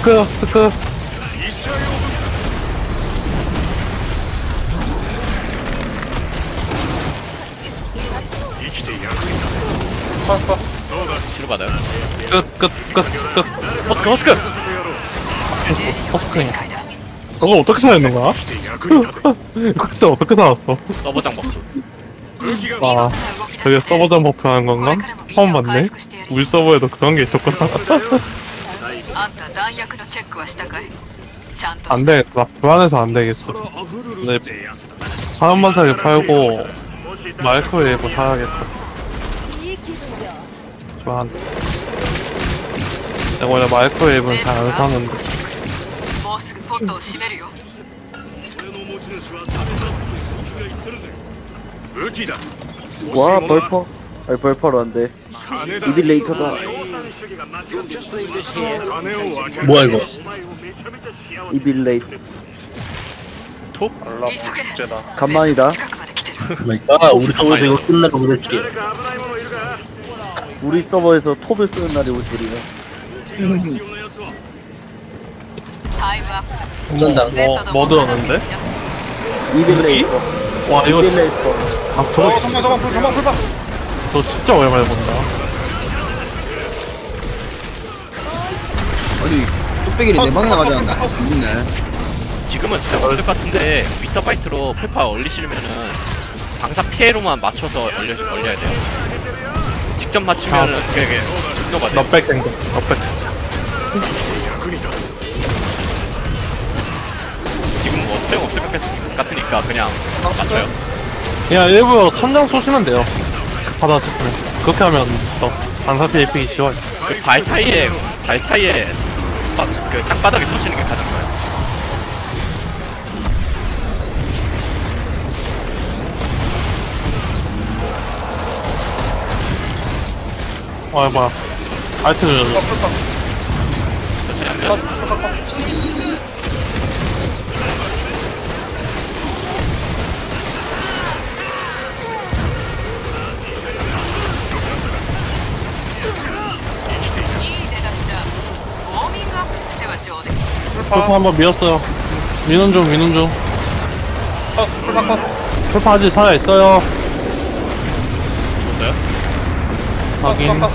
스크, 스크. 파스타 치료받아요. 끝, 끝, 끝, 끝. 허스크, 허스크! 허스크야. 그걸 어떻게 살았는 거야? 그때 어떻게 살았어? 서버장 버프. 아, 저게 서버전 버프 하는 건가? 처음 봤네. 우리 서버에도 그런 게 있었구나. あんた弾薬のチェックはしたかいちゃんと 안 되겠다. 불안해서 안 되겠어. 근데, 사람만 살게 팔고, 마이크웨이브 사야겠다. 좋아한. 내가 원래 마이크웨이브는 잘 안 사는데. もうすぐポットを閉めるよ武器だ 와 벌퍼 아이 벌퍼로 안돼 이딜 레이터다. 뭐야 이거? 이딜 레이 톱? 알람 축제다. 간만이다. 아 우리 서버에서 이거 끝나고 그랬지. 우리 서버에서 톱을 쓰는 날이 올 줄이네. 운전자 어, 뭐 들었는데? 이빌레이터. 와 이거 이빌레이터. 아 저거 잠깐 잠깐 저 진짜 오랜만에 본다. 아니 뚝배기를 내 방에 나가지 않나 재밌네 지금은 진짜 어쩔 것 같은데, 미터바이트로 페파 올리시려면은, 방사 피해로만 맞춰서 올려, 올려야 돼요. 직접 맞추면은, 그게, 분노가 돼요. 넉백 땡겨, 넉백. 지금 뭐, 소용 없을 것 같- 같으니까, 그냥, 맞춰요. 그냥 일부러 천장 쏘시면 돼요. 바다 싶으면. 그렇게 하면 더 반사피 에픽이 쉬워요. 그발 사이에, 발 사이에, 바, 그, 땅바닥에 쏘시는 게 가장 좋아요. 아, 뭐야. 알트 눌러. 천천 풀파 한번 밀었어요. 민원 중, 민원 중. 풀파 아직 살아 있어요. 죽었어요? 확인. 아,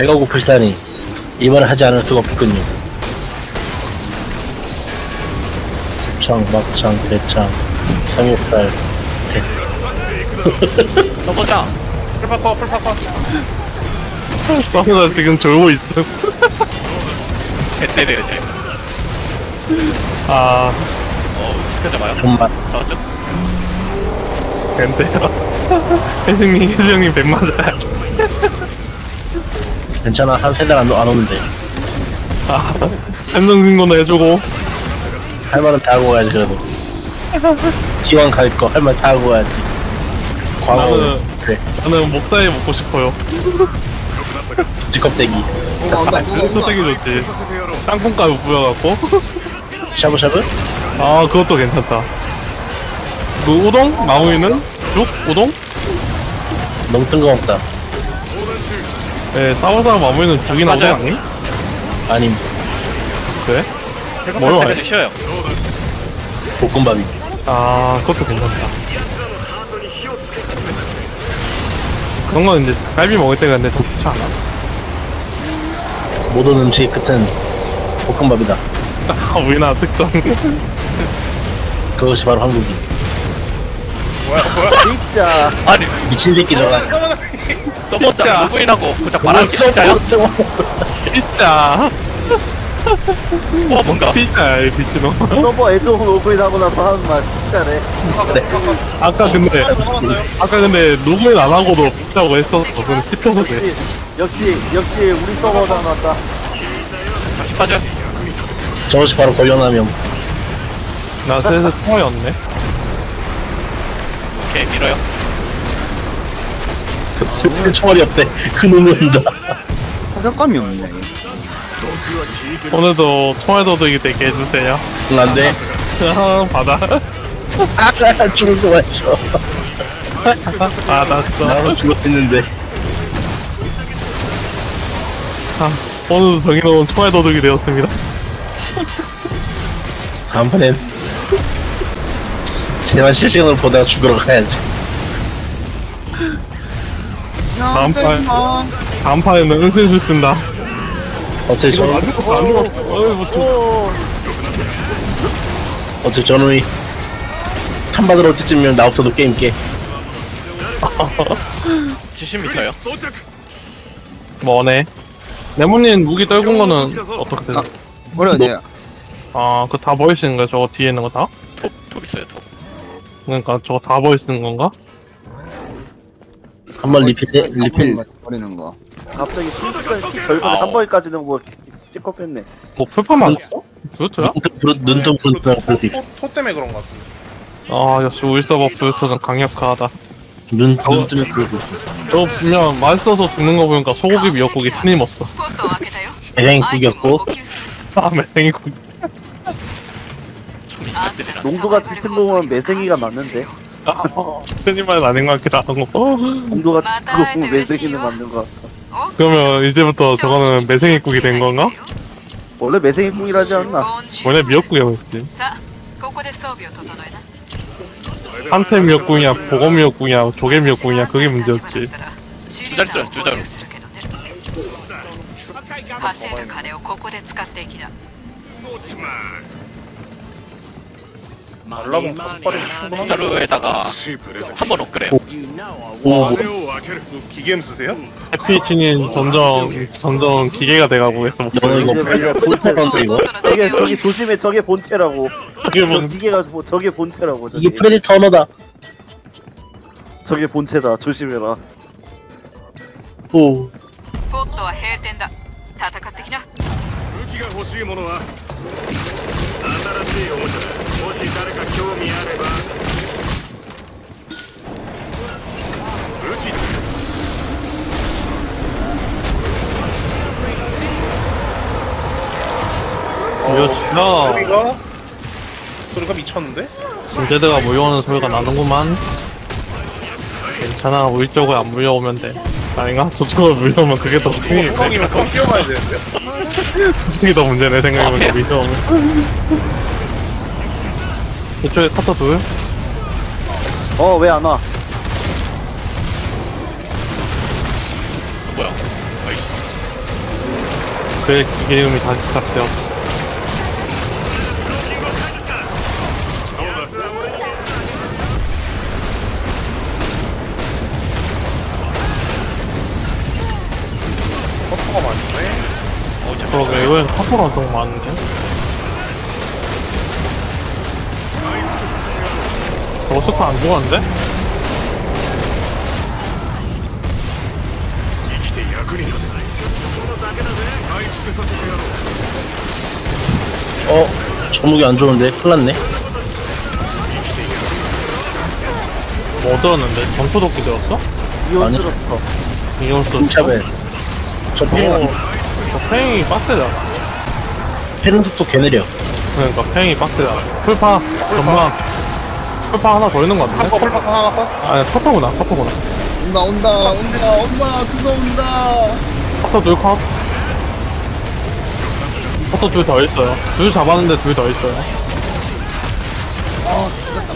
배가 고프시다니 이 말을 하지 않을 수가 없군요 곱창, 막창, 대창, 삼겹살 서버장! 풀파커 풀파커 나 지금 졸고 있음. 배 때려요, 제. 아, 어, 시켜줘봐요. 존맛 잡았죠? 밴드야. 혜승님, 혜승님 뱀 맞아요. 괜찮아 한 세 달 안, 안 오는데 아, 삼성신고는 해주고. 할 말은 다 하고 가야지 그래도 기왕 갈 거 할 말 다 하고 가야지 광어 나는- 그래 저는 목살이 먹고 싶어요. 쥐껍데기 뭐가 온다 뭐가 온다 소세기 좋지. 땅콩가루 뿌려갖고. 샤브샤브? 아, 그것도 괜찮다. 그 우동? 나무이는? 죽? 우동? 너무 뜬금없다 네, 싸워 싸워 마무리는 죽이나 우동 맞아요. 아니? 아님? 배고플 뭐로 때까지 쉬어요. 볶음밥이 아, 그것도 괜찮다. 그런 건 이제 갈비 먹을 때가 근데 더 좋지 않아? 모든 음식의 끝은 볶음밥이다 아, 우리나라 특정. 그것이 바로 한국인 진짜 아니, 미친 새끼잖아 서버장 로그인하고 고작 말하는 게 진짜야? 진짜. 어 뭔가. 이 미친놈. 서버 애도 로그인 하고 나서 하는 말 진짜래. 아까 근데 아까 근데 로그인 안 하고도 피자고 했었어. 그럼 씹혀서 돼 역시 역시 역시 우리 서버다 맞다. 잠시 빠져 저것이 바로 걸려나면. 나 슬슬 통화였네. 오케이 밀어요. 그 슬플 총알이 없대. 그 놈은다. 타격감이 없네 오늘도 총알 도둑이 되게 해주세요. 안 돼. 아, 받아. 아 죽을 거 맞죠 받았어. 나로 죽었는데. 아, 오늘도 정의로운 총알 도둑이 되었습니다. 다음번엔 제발 실시간으로 보다가 죽으러 가야지 다음 판 다음 판에는 은신술 쓴다. 어차피 저안 죽었어 어이 뭐 좀- 어차피 저놈이 탐 받으러 올 때쯤이면 나 없어도 게임 깨. 70m요? 뭐네? 네모님 무기 떨군 거는 어떻게 되죠? 돼 아, 그다 버릴 수 있는 거야? 저거 뒤에 있는 거 다? 톱, 톱 있어요 톱 그러니까 저거 다 있는 건가? 한번 어, 리필 리필 버리는 거. 갑자기 순식간에 절반에 한 번까지 는거 찌컵했네. 뭐, 뭐 풀파 맞았어? 브루트야? 눈동 브루트랑 그럴 수 있어. 토 때문에 그런 거 같은데. 아 역시 울서버 브루트는 강력하다. 눈, 눈 뜨면 그럴 수 있어. 저 분명 맛있어서 죽는 거 보니까 소고기 미역국이 틀림없어. 매생이국이었고. 아 매생이국. 농도가 짙은 거 보면 매생이가 맞는데. 스님 말은 아닌 것 같기도 하고. 어, 농도가 짙은 거 보면 매생이는 맞는 것 같아. 그러면 이제부터 저거는 매생이국이 된 건가? 원래 매생이 뿡이라지 않나? 원래 미역국이었지. さあここで装備を整えな 한태 미역국이냐, 보고 미역국이냐, 조개 미역국이냐, 그게 문제였지. 자릿수야, 두 자루. 稼いだ金をここで使っていきな 말라본 다섯 발이면 충분한 자루에다가 한 번 업그레이드 오羽を開ける 기계음 쓰세요? 해피치는 점점, 점점 기계가 돼가고 있어, 너는 목소리. 이거 이제 본체라고. 이거 저게 저기 조심해 저게 본체라고. 그게 저 뭔, 기계가 뭐 저게 본체라고 저게. 이게 프레디터 언어다 저게 본체다 조심해라. 오 ポットは閉店だ戦ってきな武器が欲しいものは新しいおもちゃだ もし誰か興味あれば武器 이거 소리가 소리가 미쳤는데? 진제드가 몰려오는 소리가 나는구만. 괜찮아, 우리 쪽에 안 물려오면 돼. 아닌가? 저쪽으로 물려오면 그게 더 승이, 뚜껑이면 거기 뛰어가야 되는데. 승이 더 문제네, 생각해보니까 물려오면. 이쪽에 카터 둘? 어 왜 안 와? 뭐야 아이씨 그의 기계 이름이 다시 시작되었어. 커터가 많네. 어 그러게, 이번엔 카터가 엄청 많은데? 저거 소타 안 좋아한데? 어, 저무기 안 좋은데? 큰일 났네. 뭐 들었는데? 전투도끼 들었어? 아니, 이걸 또. 김차벨. 저 어, 팽이, 저 팽이 빡세다. 패는 속도 개느려. 그러니까 팽이 빡세다. 풀파, 전망. 풀파 하나 더 있는 것 같은데? 홀박 하나 컷? 아니, 카터구나, 카터구나. 온다 온다 온다 온다 그거 온다 카터 둘 컷. 카터 둘 더 있어요. 둘 잡았는데 둘 더 있어요. 아 죽었다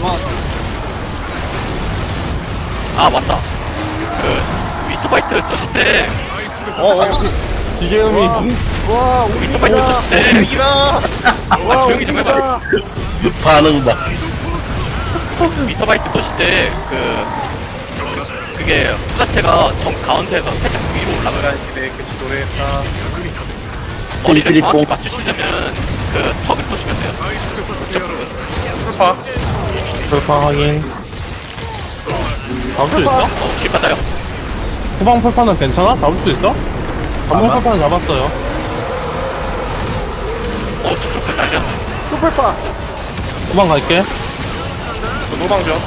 막아 맞다 그, 그 위터바이트 썼을 때 어, 어. 기계음이 와 우리 위터바이트 썼을 때 이기나! 아, 조용히 좀 해봐 반응 봐 미터바이트 썼을 때그 그게 수 자체가 정 가운데에서 살짝 위로 올라가요. 내가 이렇게 그 지도를 했다. 머리를 정확히 뽕. 맞추시려면 그 턱을 보시면 돼요. 풀파 풀파 확인. 잡을 수 있어? 어, 길 받아요. 후방 풀파는 괜찮아? 잡을 수 있어? 전방 풀파는 잡았어요. 어, 쭉쭉 날려. 슈퍼파. 후방 갈게. 저 노방전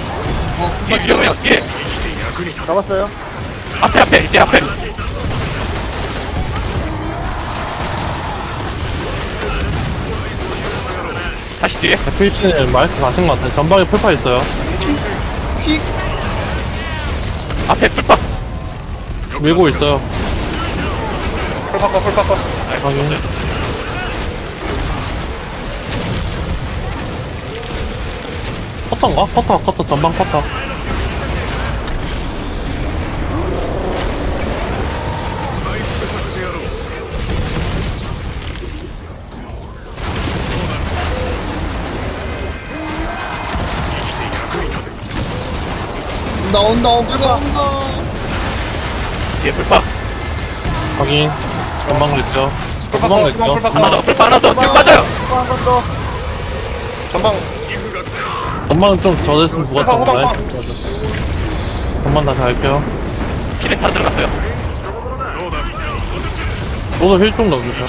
뒤에 위험해요. 뒤에. 잡았어요. 앞에, 앞에. 이제 앞에. 다시 뒤에. 트위치는 마이크 가신 것 같아. 전방에 풀파 있어요. 앞에 풀파. 밀고 있어요. 풀파 거 풀파 거 확인. 커터인가? 커터, 커터, 전방 커터. 온다 온다 온다 온다 뒤에 풀파. 확인. 후방도 후방 있죠. 풀파 하나 더, 거 풀파 하나 더. 뒤로 빠져요. 전방 전망은 좀 젖었으면 호방, 죽었던 호방, 건데. 다시 할게요 키를 다 들어갔어요. 저도 힐 좀 넣어주세요.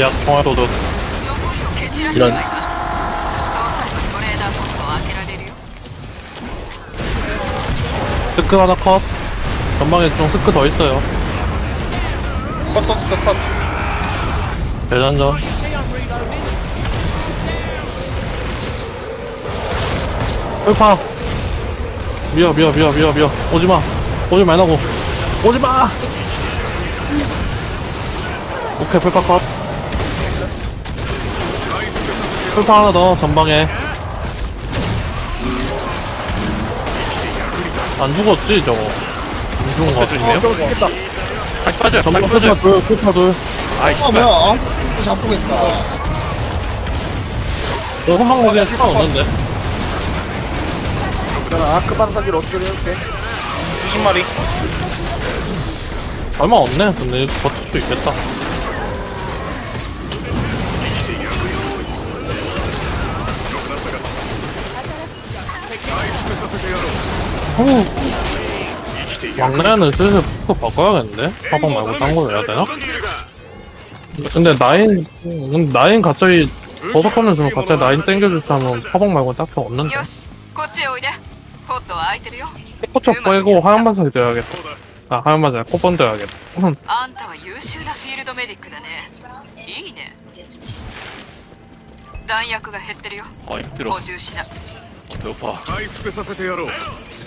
야, 통화 도둑. 이런. 뜨끈 하나 컷. 전방에 좀 스크 더 있어요. 컷 스컷 대단전. 풀파. 미어, 미어, 미어, 미어, 미어. 오지마. 오지 말라고. 오지마! 오케이, 풀파 컷. 풀파 하나 더, 전방에. 안 죽었지, 저거. 안 죽은 거? 저거 죽겠다. 다시 빠져요. 전방 다시 빠져요. 풀파 둘, 풀파 둘. 아이씨. 아 뭐야 아 스크 잡고 있다 너 한방 거기에 시간 없는데? 아크 반사기를 어떻게 해볼게. 20마리 얼마 없네. 근데 버틸 수 있겠다. 어. 왕래는 슬슬 포 바꿔야겠는데? 화방 말고 딴걸 해야 되나? 근데 나인, 근데 나인 갑자기 버섯하면 주면 갑자기 나인 땡겨줄 사람은 화방 말고 딱히 없는데. 코쳐 빼고 하얀 반사를 줘야겠다. 아, 하얀 반사, 코번 줘야겠다. 아, 힘들어. 아, 배고파.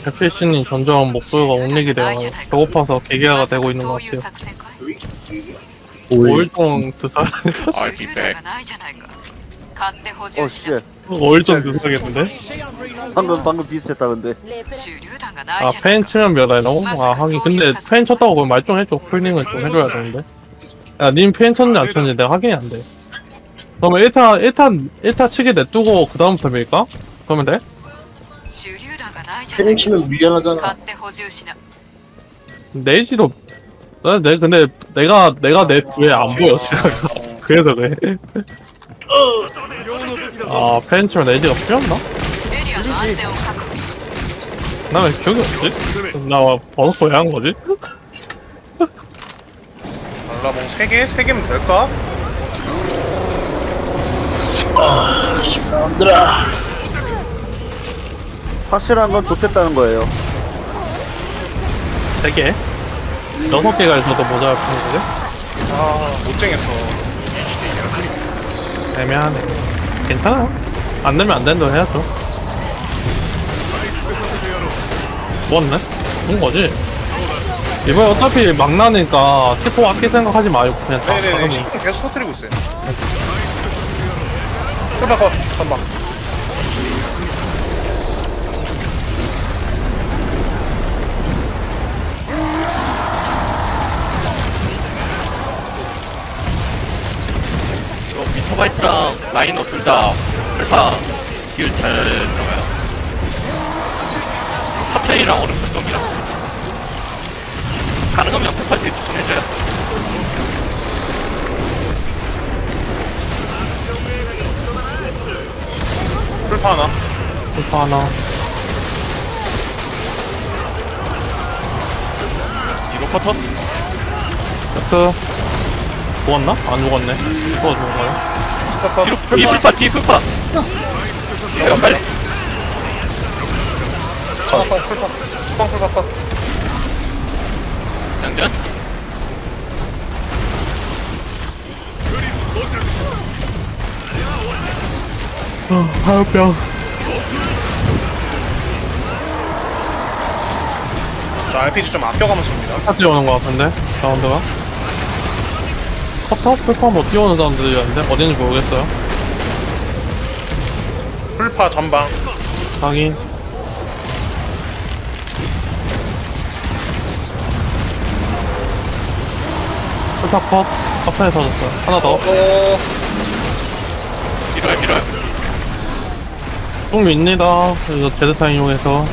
필신이 점점 목소리가 옹닉이 되어 배고파서 개개화가 되고 있는 것 같아요. 5일동 두 살. I'll be back. 어, 씨. 어, 5일동 두 살겠는데? 방금, 방금 비슷했다, 근데. 아, 팬 치면 몇 알이라고? 아, 하긴. 근데 팬 쳤다고 그럼 말좀 해줘. 풀링을 좀 해줘야 되는데. 야, 님팬 쳤는지 안 쳤는지 내가 확인이 안 돼. 그러면 1타, 1타, 1타 치게 내두고, 그 다음부터 밀까? 그러면 돼? 패링 치면 미안하잖아. 내지로 나 아, 내, 근데 내가 내가 내 부에 안 아. 보여 지금 그래서 그래 아 펜처 내지가 필요한가? 나 왜 기억이 없지? 나 버섯 왜한 거지? 발라봉 3개? 3개면 될까? 아, 씨발들아. 확실한 건 좋겠다는 거예요. 3개? 6개가 있어도 모자랄 뿐인데? 아 못쟁했어 애매하네. 괜찮아. 안 되면 안 된다고 해야죠. 좋았네? 좋은 거지? 이번에 어차피 막 나니까 치포 아낄 생각하지 말고 그냥 다 네네네 계속 터뜨리고 있어요 전방 이 거 미터바이트랑 라이너 둘다 풀파 딜 잘 들어가요. 파편이랑 얼음 불덩이랑 가능하면 폭발들 추천해줘요 풀파 하나. 풀파 하나. 뒤로 커터 세트. 죽었나? 안 죽었네. 또 죽은가요? 풀파. 뒤로 뒤 풀파 뒤 풀파 내가 빨리 풀파 풀파. 풀파 풀파 풀파. 장전 화염병. 저 RPG 좀 아껴가면서 옵니다. 차 뛰어오는 것 같은데? 사운드가? 커터? 풀파 뭐 뛰어오는 들렸는데? 어딘지 모르겠어요. 풀파 전방. 확인. 풀파 컷. 커터에 터졌어요. 하나 더. 어. 밀어요 밀어요 쭉 밉니다. 이거 제드타 이용해서.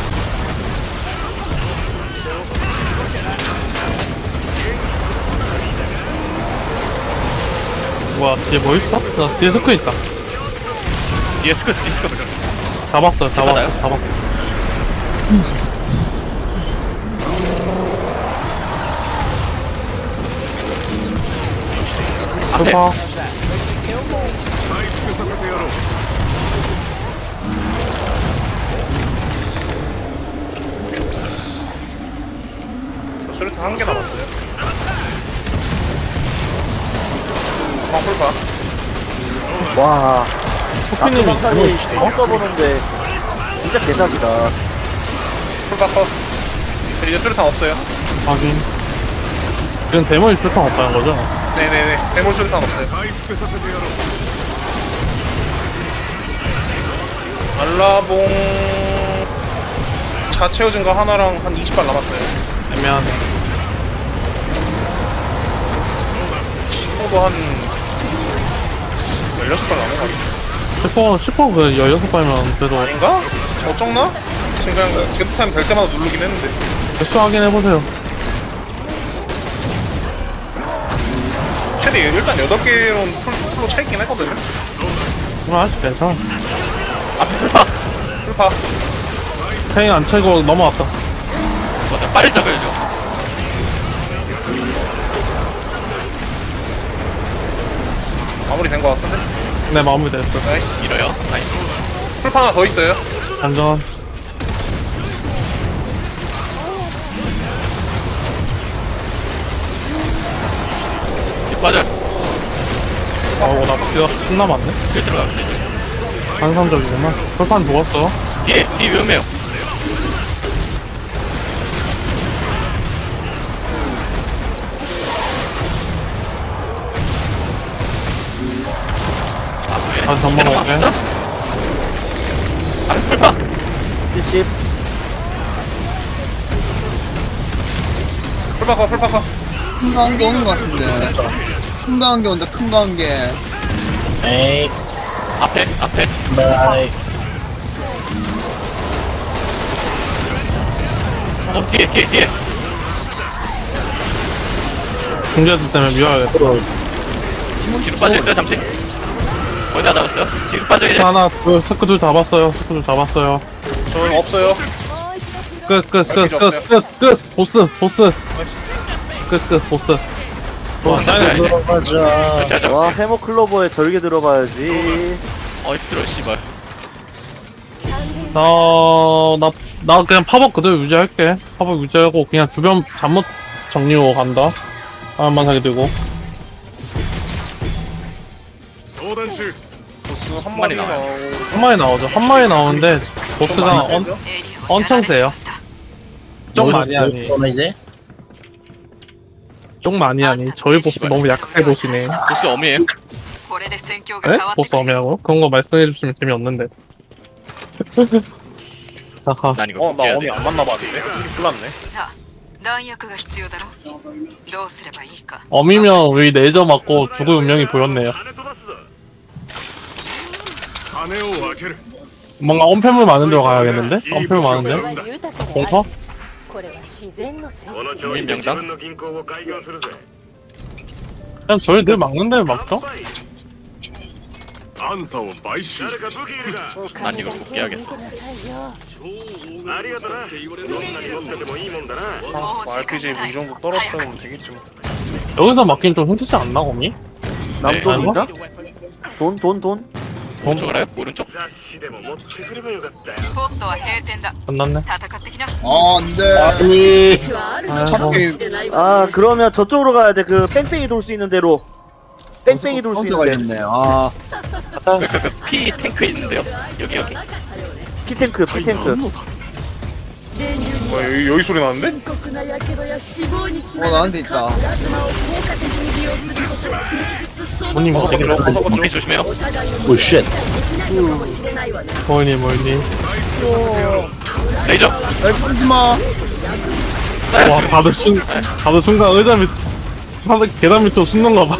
와, 뒤에 뭐 있어? 나 뒤에 스크 있다. 뒤에 스크 뒤에 스크 잡았어요, 잡았어, 받아요? 잡았어. 앞에. 저 수류탄 한개 남았어 방 풀파. 와. 토끼는 방탄이 안 써보는데 진짜 개작이다. 풀파 컷. 이제 수류탄 없어요. 확인. 이건 데모일 수류탄 없다는 거죠? 네네네. 데모 수류탄 없어요. 알라봉 차 채워진 거 하나랑 한 20발 남았어요. 애매하네. 친구도 한 16발 남은 거 같아요. 슈퍼, 슈퍼 그 16발면 그래도 아닌가? 저 적나? 지금 그냥 Zed time 될 때마다 누르긴 했는데. 개수 확인해보세요. 최대 일단 8개로 풀, 풀로 차 있긴 했거든요. 그럼 아직 괜찮아. 앞에 풀파 풀파. 테인 안 채고 넘어왔다. 맞아 빨리 잡아야죠 마무리 된거 같은데? 네, 마무리 됐어. nice. 밀어요 아니 풀파 하나 더 있어요. 안전. 뒤 빠져 어우, 나 뒤가 존나 많네. 뒤에 들어가면 되죠 환상적이구만. 풀판 죽었어. 뒤에 뒤 위험해요 봅시다. 앞에 풀파 70 풀파 컷, 풀파 컷. 큰거 한 개 오는 거 같은데. 큰 거 한 개 온다, 큰 거 한 개. 에이 앞에 앞에 바이 어 뒤에 뒤에 뒤에 중재들 때문에 미워야겠다. 뒤로 빠져있어요 잠시 거의 다 잡았어요 뒤로 빠져야 하나, 둘, 스크 둘 잡았어요. 스크 둘 잡았어요. 저 없어요. 끝, 끝, 끝, 끝, 끝, 끝. 보스, 보스. 끝, 끝, 보스. 와, 잡아야 돼 들어가자 자, 자, 와 해머 클로버에 절개 들어가야지 어 힘들어 씨발 나, 나, 나 그냥 팝업 그대로 유지할게. 팝업 유지하고 그냥 주변 잠못 정리로 간다. 하나만 사게 되고. 相談中 보스 한 마리 마리 나와요. 나오고. 한 마리 나오죠. 한 마리 나오는데 보스가 엄, エリアを 엄청 やられてし 세요. まった 좀 많이 하니. 그러면 이제 좀 많이 하니. 저희 보스 너무 약하게 보시네. 보스 어미에요 これで戦況が에? 変わって 보스 くる 어미하고? 그런 거 말씀해주시면 재미없는데. 아하. 난 이거 어, 나 해야 어미 돼 안 만나봤는데? 큰일 났네. あ弾薬が必要だろどうすればいいか 어미면 우리 레이저 맞고 죽을 운명이 보였네요. 뭔가 엄폐물 많은 데로 가야겠는데? 엄폐물 많은데? 豊かである 공터? これは自然のせいこの調子で自分の銀行を開業するぜ 그냥 저희 늘 막는 데를 막죠? あんたを買収誰か武器いるか 난 이거 못 깨야겠어 見てなさいよありがとなどんなに持っててもいいもんだな 뭐 RPG 뭐 이 정도 떨어뜨리면 되겠지 뭐 여기서 막긴 좀 힘들지 않나, 거미? 남돈인가? 돈, 돈, 돈. 오른쪽 알아요? 오른쪽? 雑誌でも持ってくればよかったよスポットは閉店だ 끝났네. 戦ってきな 아 안돼 아니 아이고. 아, 그러면 저쪽으로 가야 돼. 그 뺑뺑이 돌 수 있는 대로. 뺑뺑이 돌 수 카운터 있는 데. 걸렸네 아 그, 피 탱크 있는데요? 여기 여기 피탱크, 피탱크. 와 여기, 여기 소리 나는데? 어 나한테 있다 언니 뭐 되게 좋아. 어깨 조심해요. 오쉣 멀니 멀니. 레이저. 날 뿌리지마 와 아, 다들 순 아. 다들 순간 의자 밑 다들 계단 밑으로 숨는가 봐.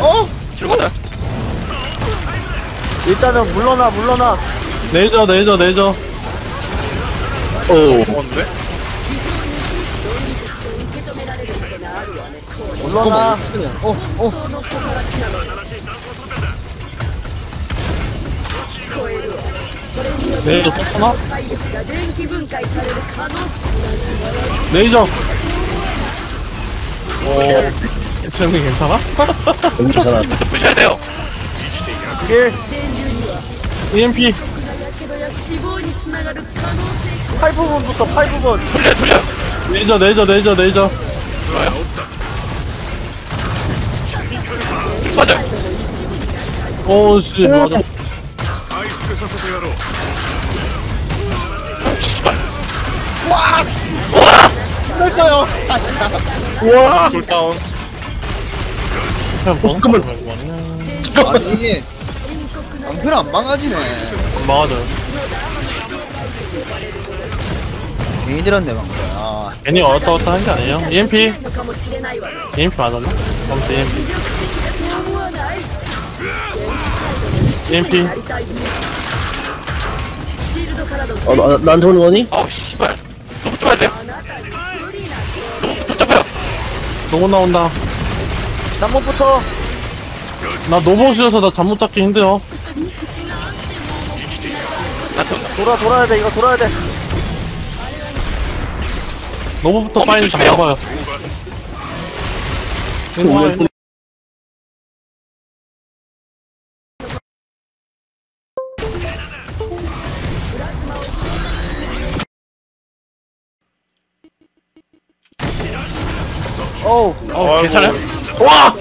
어? 출근다. 일단은 물러나 물러나 레이저 레이저 레이저. 어. 죽었는데? 올라가. 어, 뭐, 뭐 어. 어. 레이저 썼구나? 레이저! 어. 오, 지영이 괜찮아? 괜찮아. 부셔야 돼요! 1! EMP! 8부분부터 8부분. 돌려 돌려. 레이저 레이저 레이저 레이저. 좋아요. 맞아. 오씨 맞아. 와! 와! 됐어요! 와! 돌다운. 잠깐만. 아니 방패를 안 망가지네. 망하죠. 괜히 들었네 방금 아 괜히 왔다 갔다 한 게 아니에요. EMP. EMP 맞았나? 아무튼 EMP. EMP. 어, 나, 나한테 오는 거니? 아우 씨발. 너무 좁아야 돼. 너무 붙잡아요. 너무 나온다. 잠못부터 나 노보스여서 나 잠 못 잡기 힘들어. 돌아 돌아야 돼 이거 돌아야 돼 어머, 빨리. 잡아봐요. 어우. 어 괜찮아요? 와!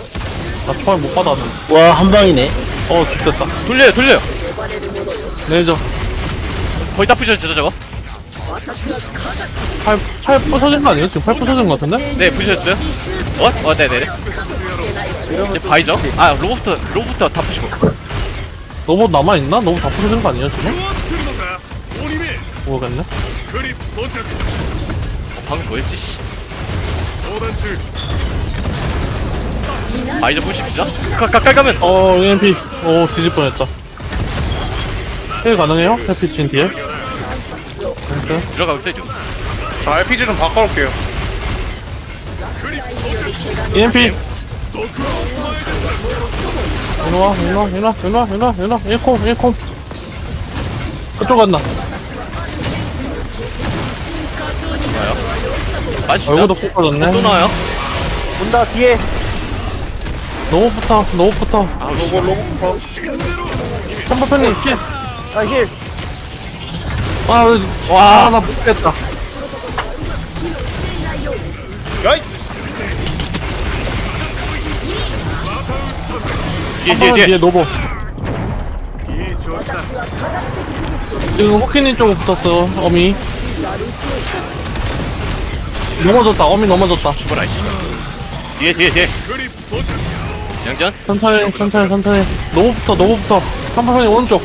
나 총알 못 받았네. 와 한 방이네 어, 죽됐다. 돌려요 돌려요 레이저. 거의 다 부셔졌죠 저거? 팔, 팔 부서진 거 아니에요? 지금 팔 부서진 거 같은데? 네 부셨어요? 어? 어 네네네 이제 바이죠? 아 로봇, 로봇 다 부시고 너무 남아있나? 너무 다 부서진 거 아니에요 지금? 모르겠네 어, 방금 뭐였지 씨 바이저 부십시다 가, 가까이 가면 어 EMP 오 뒤질 뻔했다 힐 가능해요? 해피 친 뒤에? 들어가고 있어요 지금 자 RPG 좀 바꿔올게요 EMP! 일로와, 일로와, 일로와, 일로와, 일로와, 일로와, 1콤, 1콤. 그쪽 간다. 맞으시죠? 얼굴도 뽑아졌네. 또 나와요? 온다, 뒤에. 노봇부터, 노봇부터. 아우 씨 로봇 로봇부터 컴퍼팬님 피해. 아, 힐. 아, 와, 아, 나 못했다. 뒤에, 뒤에, 뒤에. 노보. 지금 호키님 쪽으로 붙었어, 어미. 넘어졌다, 어미 넘어졌다. 죽어라, 이씨. 뒤에, 뒤에, 뒤에. 장전? 천천히, 천천히, 천천히. 노보부터, 노보부터. 한파선이 오른쪽.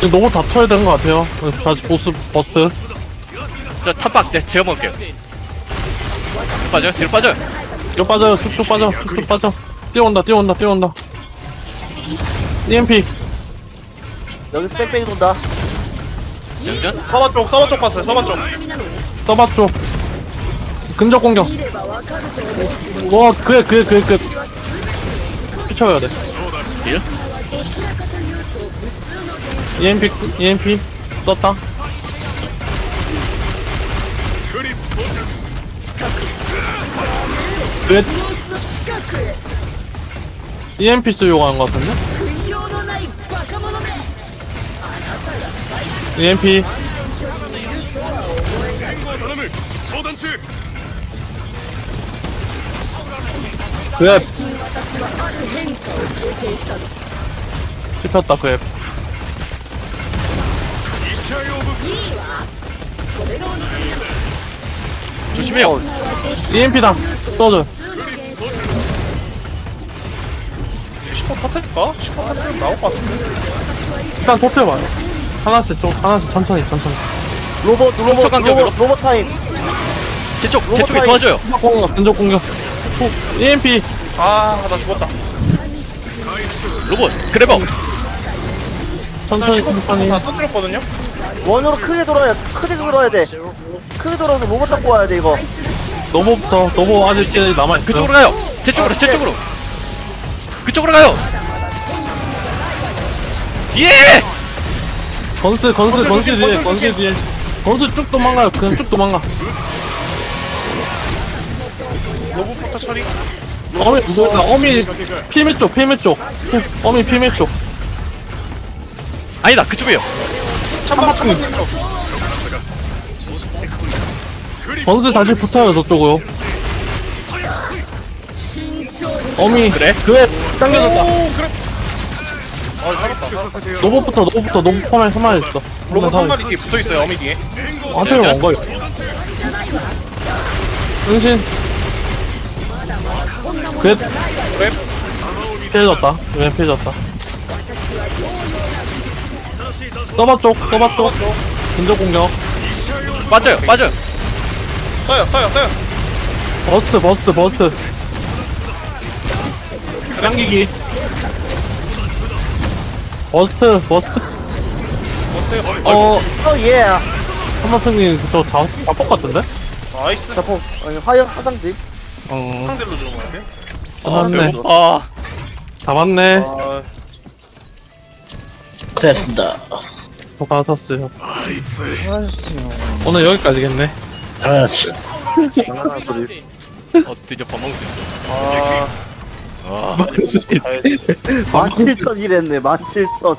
지금 너무 다쳐야 되는 것 같아요. 다시 보스, 버스. 저 탑박 네, 제가 먹을게요. 빠져요, 뒤로 빠져요. 뒤로 빠져요, 쭉쭉 빠져, 쭉쭉 빠져. 뛰어온다, 뛰어온다, 뛰어온다. EMP. 여기 뺑뺑이 돈다. 정전? 서바 쪽, 서바 쪽 봤어요, 서바 쪽. 서바 쪽. 근접 공격. 와, 그래, 그래, 그래, 그래. 쳐야 돼. 딜? EMP EMP 썼다. 그래 EMP 쓰려고 하는 것 같은데? EMP grab 씹혔다 grab 조심해요. 어, EMP다. 떠줘. 시퍼 터트릴까? 시퍼 터트리면 나올 것 같은데. 일단 터트려봐요. 하나씩 좀 하나씩 천천히 천천히. 로봇 로봇 로봇, 간격, 로봇, 로봇 타임. 제 쪽, 제 쪽이 로봇 도와줘요. 공격 공격 공격. EMP. 아, 나 죽었다. 로봇, 그래버. 천천히 천천히. 다 터트렸거든요? 원으로 크게 돌아야 크게 돌아야 돼. 크게 돌아서 로봇 잡고 와야 돼 이거. 노보부터 노보 아직 쟤 남아있어 그쪽으로 가요. 제 쪽으로 제 쪽으로. 그쪽으로 가요. 뒤에! 건스 건스 건스 조심, 뒤에 조심. 뒤에. 건스 쭉 도망가요 그냥 쭉 도망가. 로봇부터 처리. 어미 누구야 어미 피메 쪽 피메 쪽. 피- 어미 피메 쪽. 아니다 그쪽이에요 천막 천막 버스 다시 붙어요 저쪽으로. 어미 그래 당겨졌다. 아, 로봇부터 노봇부터 노봇 포말 소말 있어. 로봇 한 마리 뒤에 붙어 있어요 어미 뒤에. 앞에는 안 가요. 은신. 그래 그래. 깨졌다. 그래 네, 깨졌다. 서버 쪽 서버 쪽 근접 공격. 맞아요 맞아요. 써요 써요 써요. 버스트 버스트 버스트 당기기. 버스트 버스트 어때요 어 어 예. 한마승님 저다 자폭 같은데? 나이스. 자폭. 아니 화염 화상지 어. 상대로 거야 잡았네 아. 잡았네. 아. 고생했습니다. 도가서스요. 수고하셨어요. 오늘 여기까지겠네. 아, 진짜. 장난하는 소리. 어, 드디어 밥 먹을 수 있어. 아, 아, 17,000이랬네, 17,000.